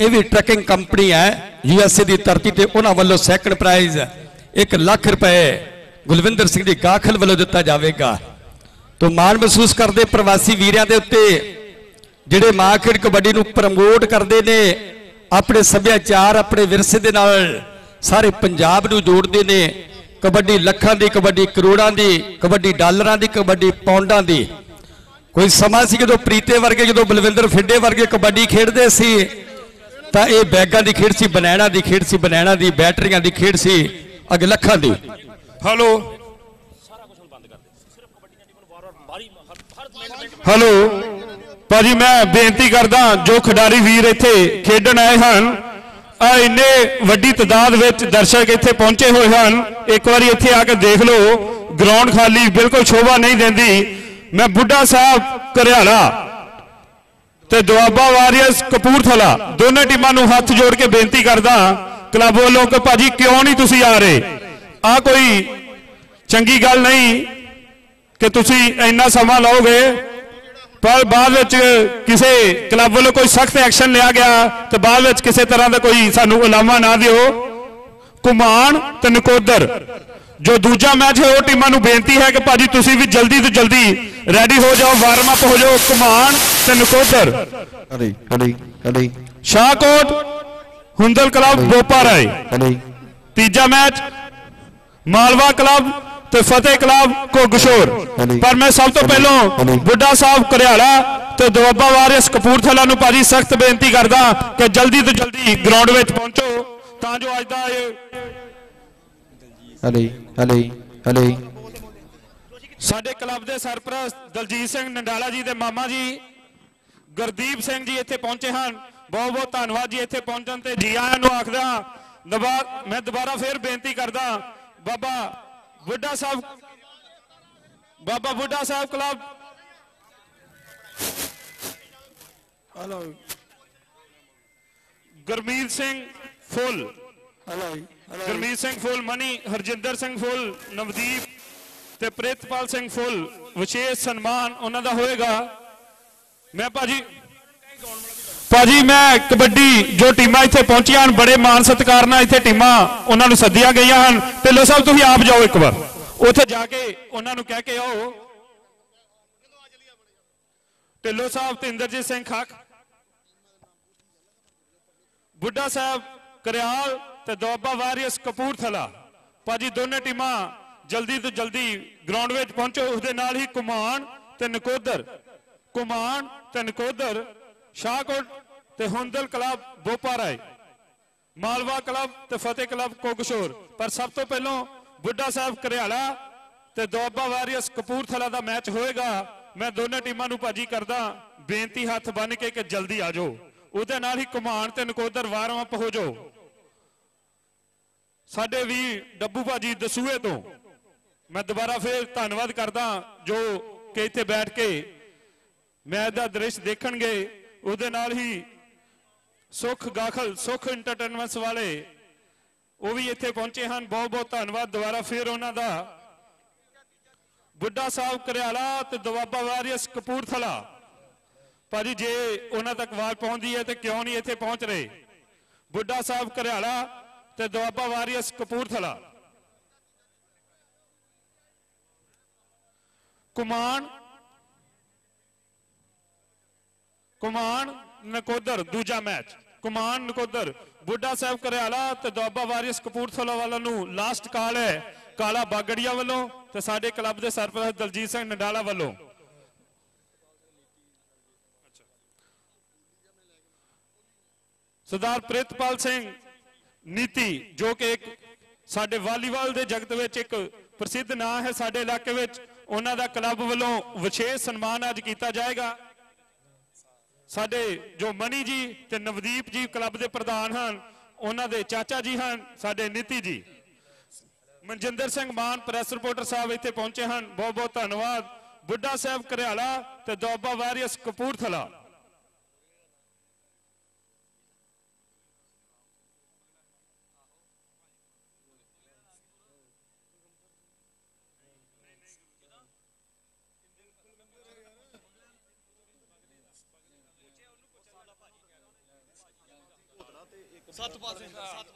ਇਹ ਵੀ ਟਰੈਕਿੰਗ ਕੰਪਨੀ ਹੈ ਯੂ ਐਸ ਏ ਦੀ ਧਰਤੀ ਤੇ ਉਹਨਾਂ ਵੱਲੋਂ ਸੈਕੰਡ ਪ੍ਰਾਈਜ਼ 1 ਲੱਖ ਰੁਪਏ ਗੁਲਵਿੰਦਰ ਸਿੰਘ ਜੀ, ਗਾਖਲ ਵੱਲੋਂ ਦਿੱਤਾ ਜਾਵੇਗਾ। ਤੋਂ ਮਾਣ ਮਹਿਸੂਸ ਕਰਦੇ ਪ੍ਰਵਾਸੀ ਵੀਰਿਆਂ ਦੇ ਉੱਤੇ, ਜਿਹੜੇ ਮਾਂ ਖੇਡ ਕਬੱਡੀ ਨੂੰ ਪ੍ਰਮੋਟ ਕਰਦੇ ਨੇ, ਆਪਣੇ ਸੱਭਿਆਚਾਰ, ਆਪਣੇ ਵਿਰਸੇ ਦੇ ਨਾਲ ਸਾਰੇ ਪੰਜਾਬ ਨੂੰ ਜੋੜਦੇ ਨੇ। ਕਬੱਡੀ ਲੱਖਾਂ ਦੀ, ਕਬੱਡੀ ਕਰੋੜਾਂ ਦੀ, ਕਬੱਡੀ ਡਾਲਰਾਂ ਦੀ, ਕਬੱਡੀ ਪੌਂਡਾਂ ਦੀ। ਕੋਈ ਸਮਾਂ ਸੀ ਜਦੋਂ ਪ੍ਰੀਤੇ ਵਰਗੇ, ਜਦੋਂ ਬਲਵਿੰਦਰ ਫਿੱਡੇ ਵਰਗੇ ਕਬੱਡੀ ਖੇਡਦੇ ਸੀ, ਤਾਂ ਇਹ ਬੈਗਾਂ ਦੀ ਖੇਡ ਸੀ, ਬਨੈਣਾ ਦੀ ਖੇਡ ਸੀ, ਬਨੈਣਾ ਦੀ, ਬੈਟਰੀਆਂ ਦੀ ਖੇਡ ਸੀ, ਅੱਗੇ ਲੱਖਾਂ ਦੀ। ਹੈਲੋ ਹੈਲੋ ਭਾਜੀ, ਮੈਂ ਬੇਨਤੀ ਕਰਦਾ ਜੋ ਖਿਡਾਰੀ ਵੀਰ ਇੱਥੇ ਖੇਡਣ ਆਏ ਹਨ, ਆ ਇੰਨੇ ਵੱਡੀ ਤਦਾਦ ਵਿੱਚ ਦਰਸ਼ਕ ਇੱਥੇ ਪਹੁੰਚੇ ਹੋਏ ਹਨ, ਇੱਕ ਵਾਰੀ ਇੱਥੇ ਆ ਕੇ ਦੇਖ ਲਓ ਗਰਾਊਂਡ ਖਾਲੀ, ਬਿਲਕੁਲ ਸ਼ੋਭਾ ਨਹੀਂ ਦਿੰਦੀ। ਮੈਂ ਬੁੱਢਾ ਸਾਹਿਬ ਘਰਿਆਲਾ ਤੇ ਦੁਆਬਾ ਵਾਰੀਅਰਸ, ਕਪੂਰਥਲਾ, ਦੋਨੇ ਟੀਮਾਂ ਨੂੰ ਹੱਥ ਜੋੜ ਕੇ ਬੇਨਤੀ ਕਰਦਾ ਕਲੱਬ ਵੱਲੋਂ ਕਿ ਭਾਜੀ, ਕਿਉਂ ਨਹੀਂ ਤੁਸੀਂ ਆ ਰਹੇ? ਆ ਕੋਈ ਚੰਗੀ ਗੱਲ ਨਹੀਂ ਕਿ ਤੁਸੀਂ ਇੰਨਾ ਸਮਾਂ ਲਾਓਗੇ ਪਰ ਬਾਅਦ ਵਿੱਚ ਕਿਸੇ ਕਲੱਬ ਵੱਲੋਂ ਕੋਈ ਸਖਤ ਐਕਸ਼ਨ ਲਿਆ ਗਿਆ ਤੇ ਬਾਅਦ ਵਿੱਚ ਕਿਸੇ ਤਰ੍ਹਾਂ ਦਾ ਕੋਈ ਸਾਨੂੰ ਇਲਾਮਾ ਨਾ ਦਿਓ। ਕੁਮਾਨ ਤੇ ਨਕੋਦਰ ਜੋ ਦੂਜਾ ਮੈਚ ਹੈ ਉਹ ਟੀਮਾਂ ਨੂੰ ਬੇਨਤੀ ਹੈ ਕਿ ਭਾਜੀ ਤੁਸੀਂ ਵੀ ਜਲਦੀ ਤੋਂ ਜਲਦੀ ਰੈਡੀ ਹੋ ਜਾਓ ਵਾਰਮ ਅਪ ਹੋ ਜਾਓ ਕੁਮਾਨ ਤੇ ਨਕੋਦਰ। ਸ਼ਾਹਕੋਟ ਹੁੰਦਲ ਕਲੱਬ ਬੋਪਾ ਰਾਏ ਤੀਜਾ ਮੈਚ ਮਾਲਵਾ ਕਲੱਬ ਤੇ ਫਤਿਹ ਕਲੱਬ ਕੋਗਸ਼ੋਰ ਪਰ ਮੈਂ ਸਭ ਤੋਂ ਪਹਿਲਾਂ ਬੁੱਢਾ ਸਾਹਿਬ ਘਰਿਆਲਾ ਤੇ ਦੁਆਬਾ ਵਾਰਿਸ ਕਪੂਰਥਲਾ ਨੂੰ ਭਾਜੀ ਸਖਤ ਬੇਨਤੀ ਕਰਦਾ ਕਿ ਜਲਦੀ ਤੋਂ ਜਲਦੀ ਗਰਾਊਂਡ ਵਿੱਚ ਪਹੁੰਚੋ ਤਾਂ ਜੋ ਅੱਜ ਦਾ ਇਹ ਹਲੇ ਹਲੇ ਹਲੇ। ਸਾਡੇ ਕਲੱਬ ਦੇ ਸਰਪ੍ਰਸਤ ਦਲਜੀਤ ਸਿੰਘ ਨੰਡਾਲਾ ਜੀ ਦੇ ਮਾਮਾ ਜੀ ਗੁਰਦੀਪ ਸਿੰਘ ਜੀ ਇੱਥੇ ਪਹੁੰਚੇ ਹਨ। ਬਹੁਤ ਬਹੁਤ ਧੰਨਵਾਦ ਜੀ ਇੱਥੇ ਪਹੁੰਚਣ ਤੇ। ਜੀ ਆਇਆਂ ਨੂੰ ਆਖਦਾ ਮੈਂ ਦੁਬਾਰਾ ਫੇਰ ਬੇਨਤੀ ਕਰਦਾ Baba Buddha Sahib Baba Buddha Sahib club. Hello Gurmeet Singh Phull. Hello Gurmeet Singh Phull Mani Harjinder Singh Phull Navdeep ਤੇ ਪ੍ਰਿਤਪਾਲ ਸਿੰਘ ਫੁੱਲ। ਵਿਸ਼ੇਸ਼ ਸਨਮਾਨ ਉਹਨਾਂ ਦਾ ਹੋਏਗਾ। ਮੈਂ ਭਾਜੀ ਭਾਜੀ ਮੈਂ ਕਬੱਡੀ ਜੋ ਟੀਮਾਂ ਇੱਥੇ ਪਹੁੰਚੀਆਂ ਹਨ, ਬੜੇ ਮਾਣ ਸਤਿਕਾਰ ਨਾਲ ਇੱਥੇ ਟੀਮਾਂ ਉਹਨਾਂ ਨੂੰ ਸੱਦੀਆਂ ਗਈਆਂ ਹਨ। ਢਿੱਲੋਂ ਸਾਹਿਬ, ਤੁਸੀਂ ਆਪ ਜਾਓ ਇੱਕ ਵਾਰ। ਉੱਥੇ ਜਾ ਕੇ ਉਹਨਾਂ ਨੂੰ ਕਹਿ ਕੇ ਆਓ। ਢਿੱਲੋਂ ਸਾਹਿਬ ਤੇ ਇੰਦਰਜੀਤ ਸਿੰਘ ਖਾਕ ਬੁੱਢਾ ਸਾਹਿਬ, ਕਰਿਆਲ ਤੇ ਦੁਆਬਾ ਵਾਰੀਅਸ ਕਪੂਰਥਲਾ। ਭਾਜੀ, ਦੋਨੇ ਟੀਮਾਂ ਜਲਦੀ ਤੋਂ ਜਲਦੀ ਗਰਾਊਂਡ ਵਿੱਚ ਪਹੁੰਚੋ। ਉਸਦੇ ਨਾਲ ਹੀ ਕੁਮਾਨ ਤੇ ਨਕੋਦਰ। ਕੁਮਾਨ ਤੇ ਨਕੋਦਰ, ਸ਼ਾਹਕੋਟ ਤੇ ਹੁੰਦਲ ਕਲੱਬ ਬੋਪਾਰਾਏ ਮਾਲਵਾ ਕਲੱਬ ਤੇ ਫਤਿਹ ਕਲੱਬ ਕੋਕਸ਼ੋਰ ਪਰ ਸਭ ਤੋਂ ਪਹਿਲਾਂ ਬੁੱਢਾ ਸਾਹਿਬ ਕਰਿਆਲਾ ਤੇ ਦੁਆਬਾ ਵਾਰੀਅਸ ਕਪੂਰਥਲਾ ਦਾ ਮੈਚ ਹੋਏਗਾ। ਮੈਂ ਦੋਨੇ ਟੀਮਾਂ ਨੂੰ ਭਾਜੀ ਕਰਦਾ, ਬੇਨਤੀ ਹੱਥ ਬੰਨ ਕੇ ਕਿ ਜਲਦੀ ਆ ਜਾਓ। ਉਹਦੇ ਨਾਲ ਹੀ ਕੁਮਾਨ ਤੇ ਨਕੋਦਰ ਵਾਰਮ ਅਪ ਹੋ ਜਾਓ। ਸਾਡੇ ਵੀ ਡੱਬੂ ਭਾਜੀ ਦਸੂਏ ਤੋਂ ਮੈਂ ਦੁਬਾਰਾ ਫੇਰ ਧੰਨਵਾਦ ਕਰਦਾ ਜੋ ਕਿ ਇੱਥੇ ਬੈਠ ਕੇ ਮੈਚ ਦਾ ਦ੍ਰਿਸ਼ ਦੇਖਣਗੇ। ਉਹਦੇ ਨਾਲ ਹੀ ਸੁਖ ਗਾਖਲ, ਸੁਖ ਇੰਟਰਟੇਨਮੈਂਟਸ ਵਾਲੇ, ਉਹ ਵੀ ਇੱਥੇ ਪਹੁੰਚੇ ਹਨ। ਬਹੁਤ ਬਹੁਤ ਧੰਨਵਾਦ। ਦੁਬਾਰਾ ਫਿਰ ਉਹਨਾਂ ਦਾ ਬੁੱਢਾ ਸਾਹਿਬ ਕਰਿਆਲਾ ਤੇ ਦਵਾਬਾ ਵਾਰੀਅਸ ਕਪੂਰਥਲਾ। ਭਾਜੀ, ਜੇ ਉਹਨਾਂ ਤੱਕ ਆਵਾਜ਼ ਪਹੁੰਚਦੀ ਹੈ ਤੇ ਕਿਉਂ ਨਹੀਂ ਇੱਥੇ ਪਹੁੰਚ ਰਹੇ? ਬੁੱਢਾ ਸਾਹਿਬ ਕਰਿਆਲਾ ਤੇ ਦੁਆਬਾ ਵਾਰੀਅਸ ਕਪੂਰਥਲਾ। ਕੁਮਾਨ ਕੁਮਾਨ ਨਕੋਦਰ, ਦੂਜਾ ਮੈਚ। ਕੁਮਾਨ ਨਕੋਦਰ, ਬੁੱਢਾ ਸਾਹਿਬ ਕਰਿਆਲਾ ਤੇ ਦੁਆਬਾ ਵਾਰੀਅਸ ਕਪੂਰਥਲਾ ਵਾਲਾ ਨੂੰ ਲਾਸਟ ਕਾਲ ਹੈ। ਕਾਲਾ ਬਾਗੜੀਆ ਵੱਲੋਂ ਤੇ ਸਾਡੇ ਕਲੱਬ ਦੇ ਸਰਪ੍ਰਸਤ ਦਲਜੀਤ ਸਿੰਘ ਨਡਾਲਾ ਵੱਲੋਂ। ਸਰਦਾਰ ਪ੍ਰਿਤਪਾਲ ਸਿੰਘ ਨੀਤੀ, ਜੋ ਕਿ ਇੱਕ ਸਾਡੇ ਵਾਲੀਬਾਲ ਦੇ ਜਗਤ ਵਿੱਚ ਇੱਕ ਪ੍ਰਸਿੱਧ ਨਾਂ ਹੈ ਸਾਡੇ ਇਲਾਕੇ ਵਿੱਚ, ਉਹਨਾਂ ਦਾ ਕਲੱਬ ਵੱਲੋਂ ਵਿਸ਼ੇਸ਼ ਸਨਮਾਨ ਅੱਜ ਕੀਤਾ ਜਾਏਗਾ। ਸਾਡੇ ਜੋ ਮਨੀ ਜੀ ਤੇ ਨਵਦੀਪ ਜੀ ਕਲੱਬ ਦੇ ਪ੍ਰਧਾਨ ਹਨ, ਉਹਨਾਂ ਦੇ ਚਾਚਾ ਜੀ ਹਨ, ਸਾਡੇ ਨੀਤੀ ਜੀ। ਮਨਜਿੰਦਰ ਸਿੰਘ ਮਾਨ, ਪ੍ਰੈਸ ਰਿਪੋਰਟਰ ਸਾਹਿਬ ਇੱਥੇ ਪਹੁੰਚੇ ਹਨ ਬਹੁਤ ਬਹੁਤ ਧੰਨਵਾਦ। ਬੁੱਢਾ ਸਾਹਿਬ ਕਰਿਆਲਾ ਤੇ ਦੋਬਾ ਵਾਰੀਅਸ ਕਪੂਰਥਲਾ। Sattı bazı. Sattı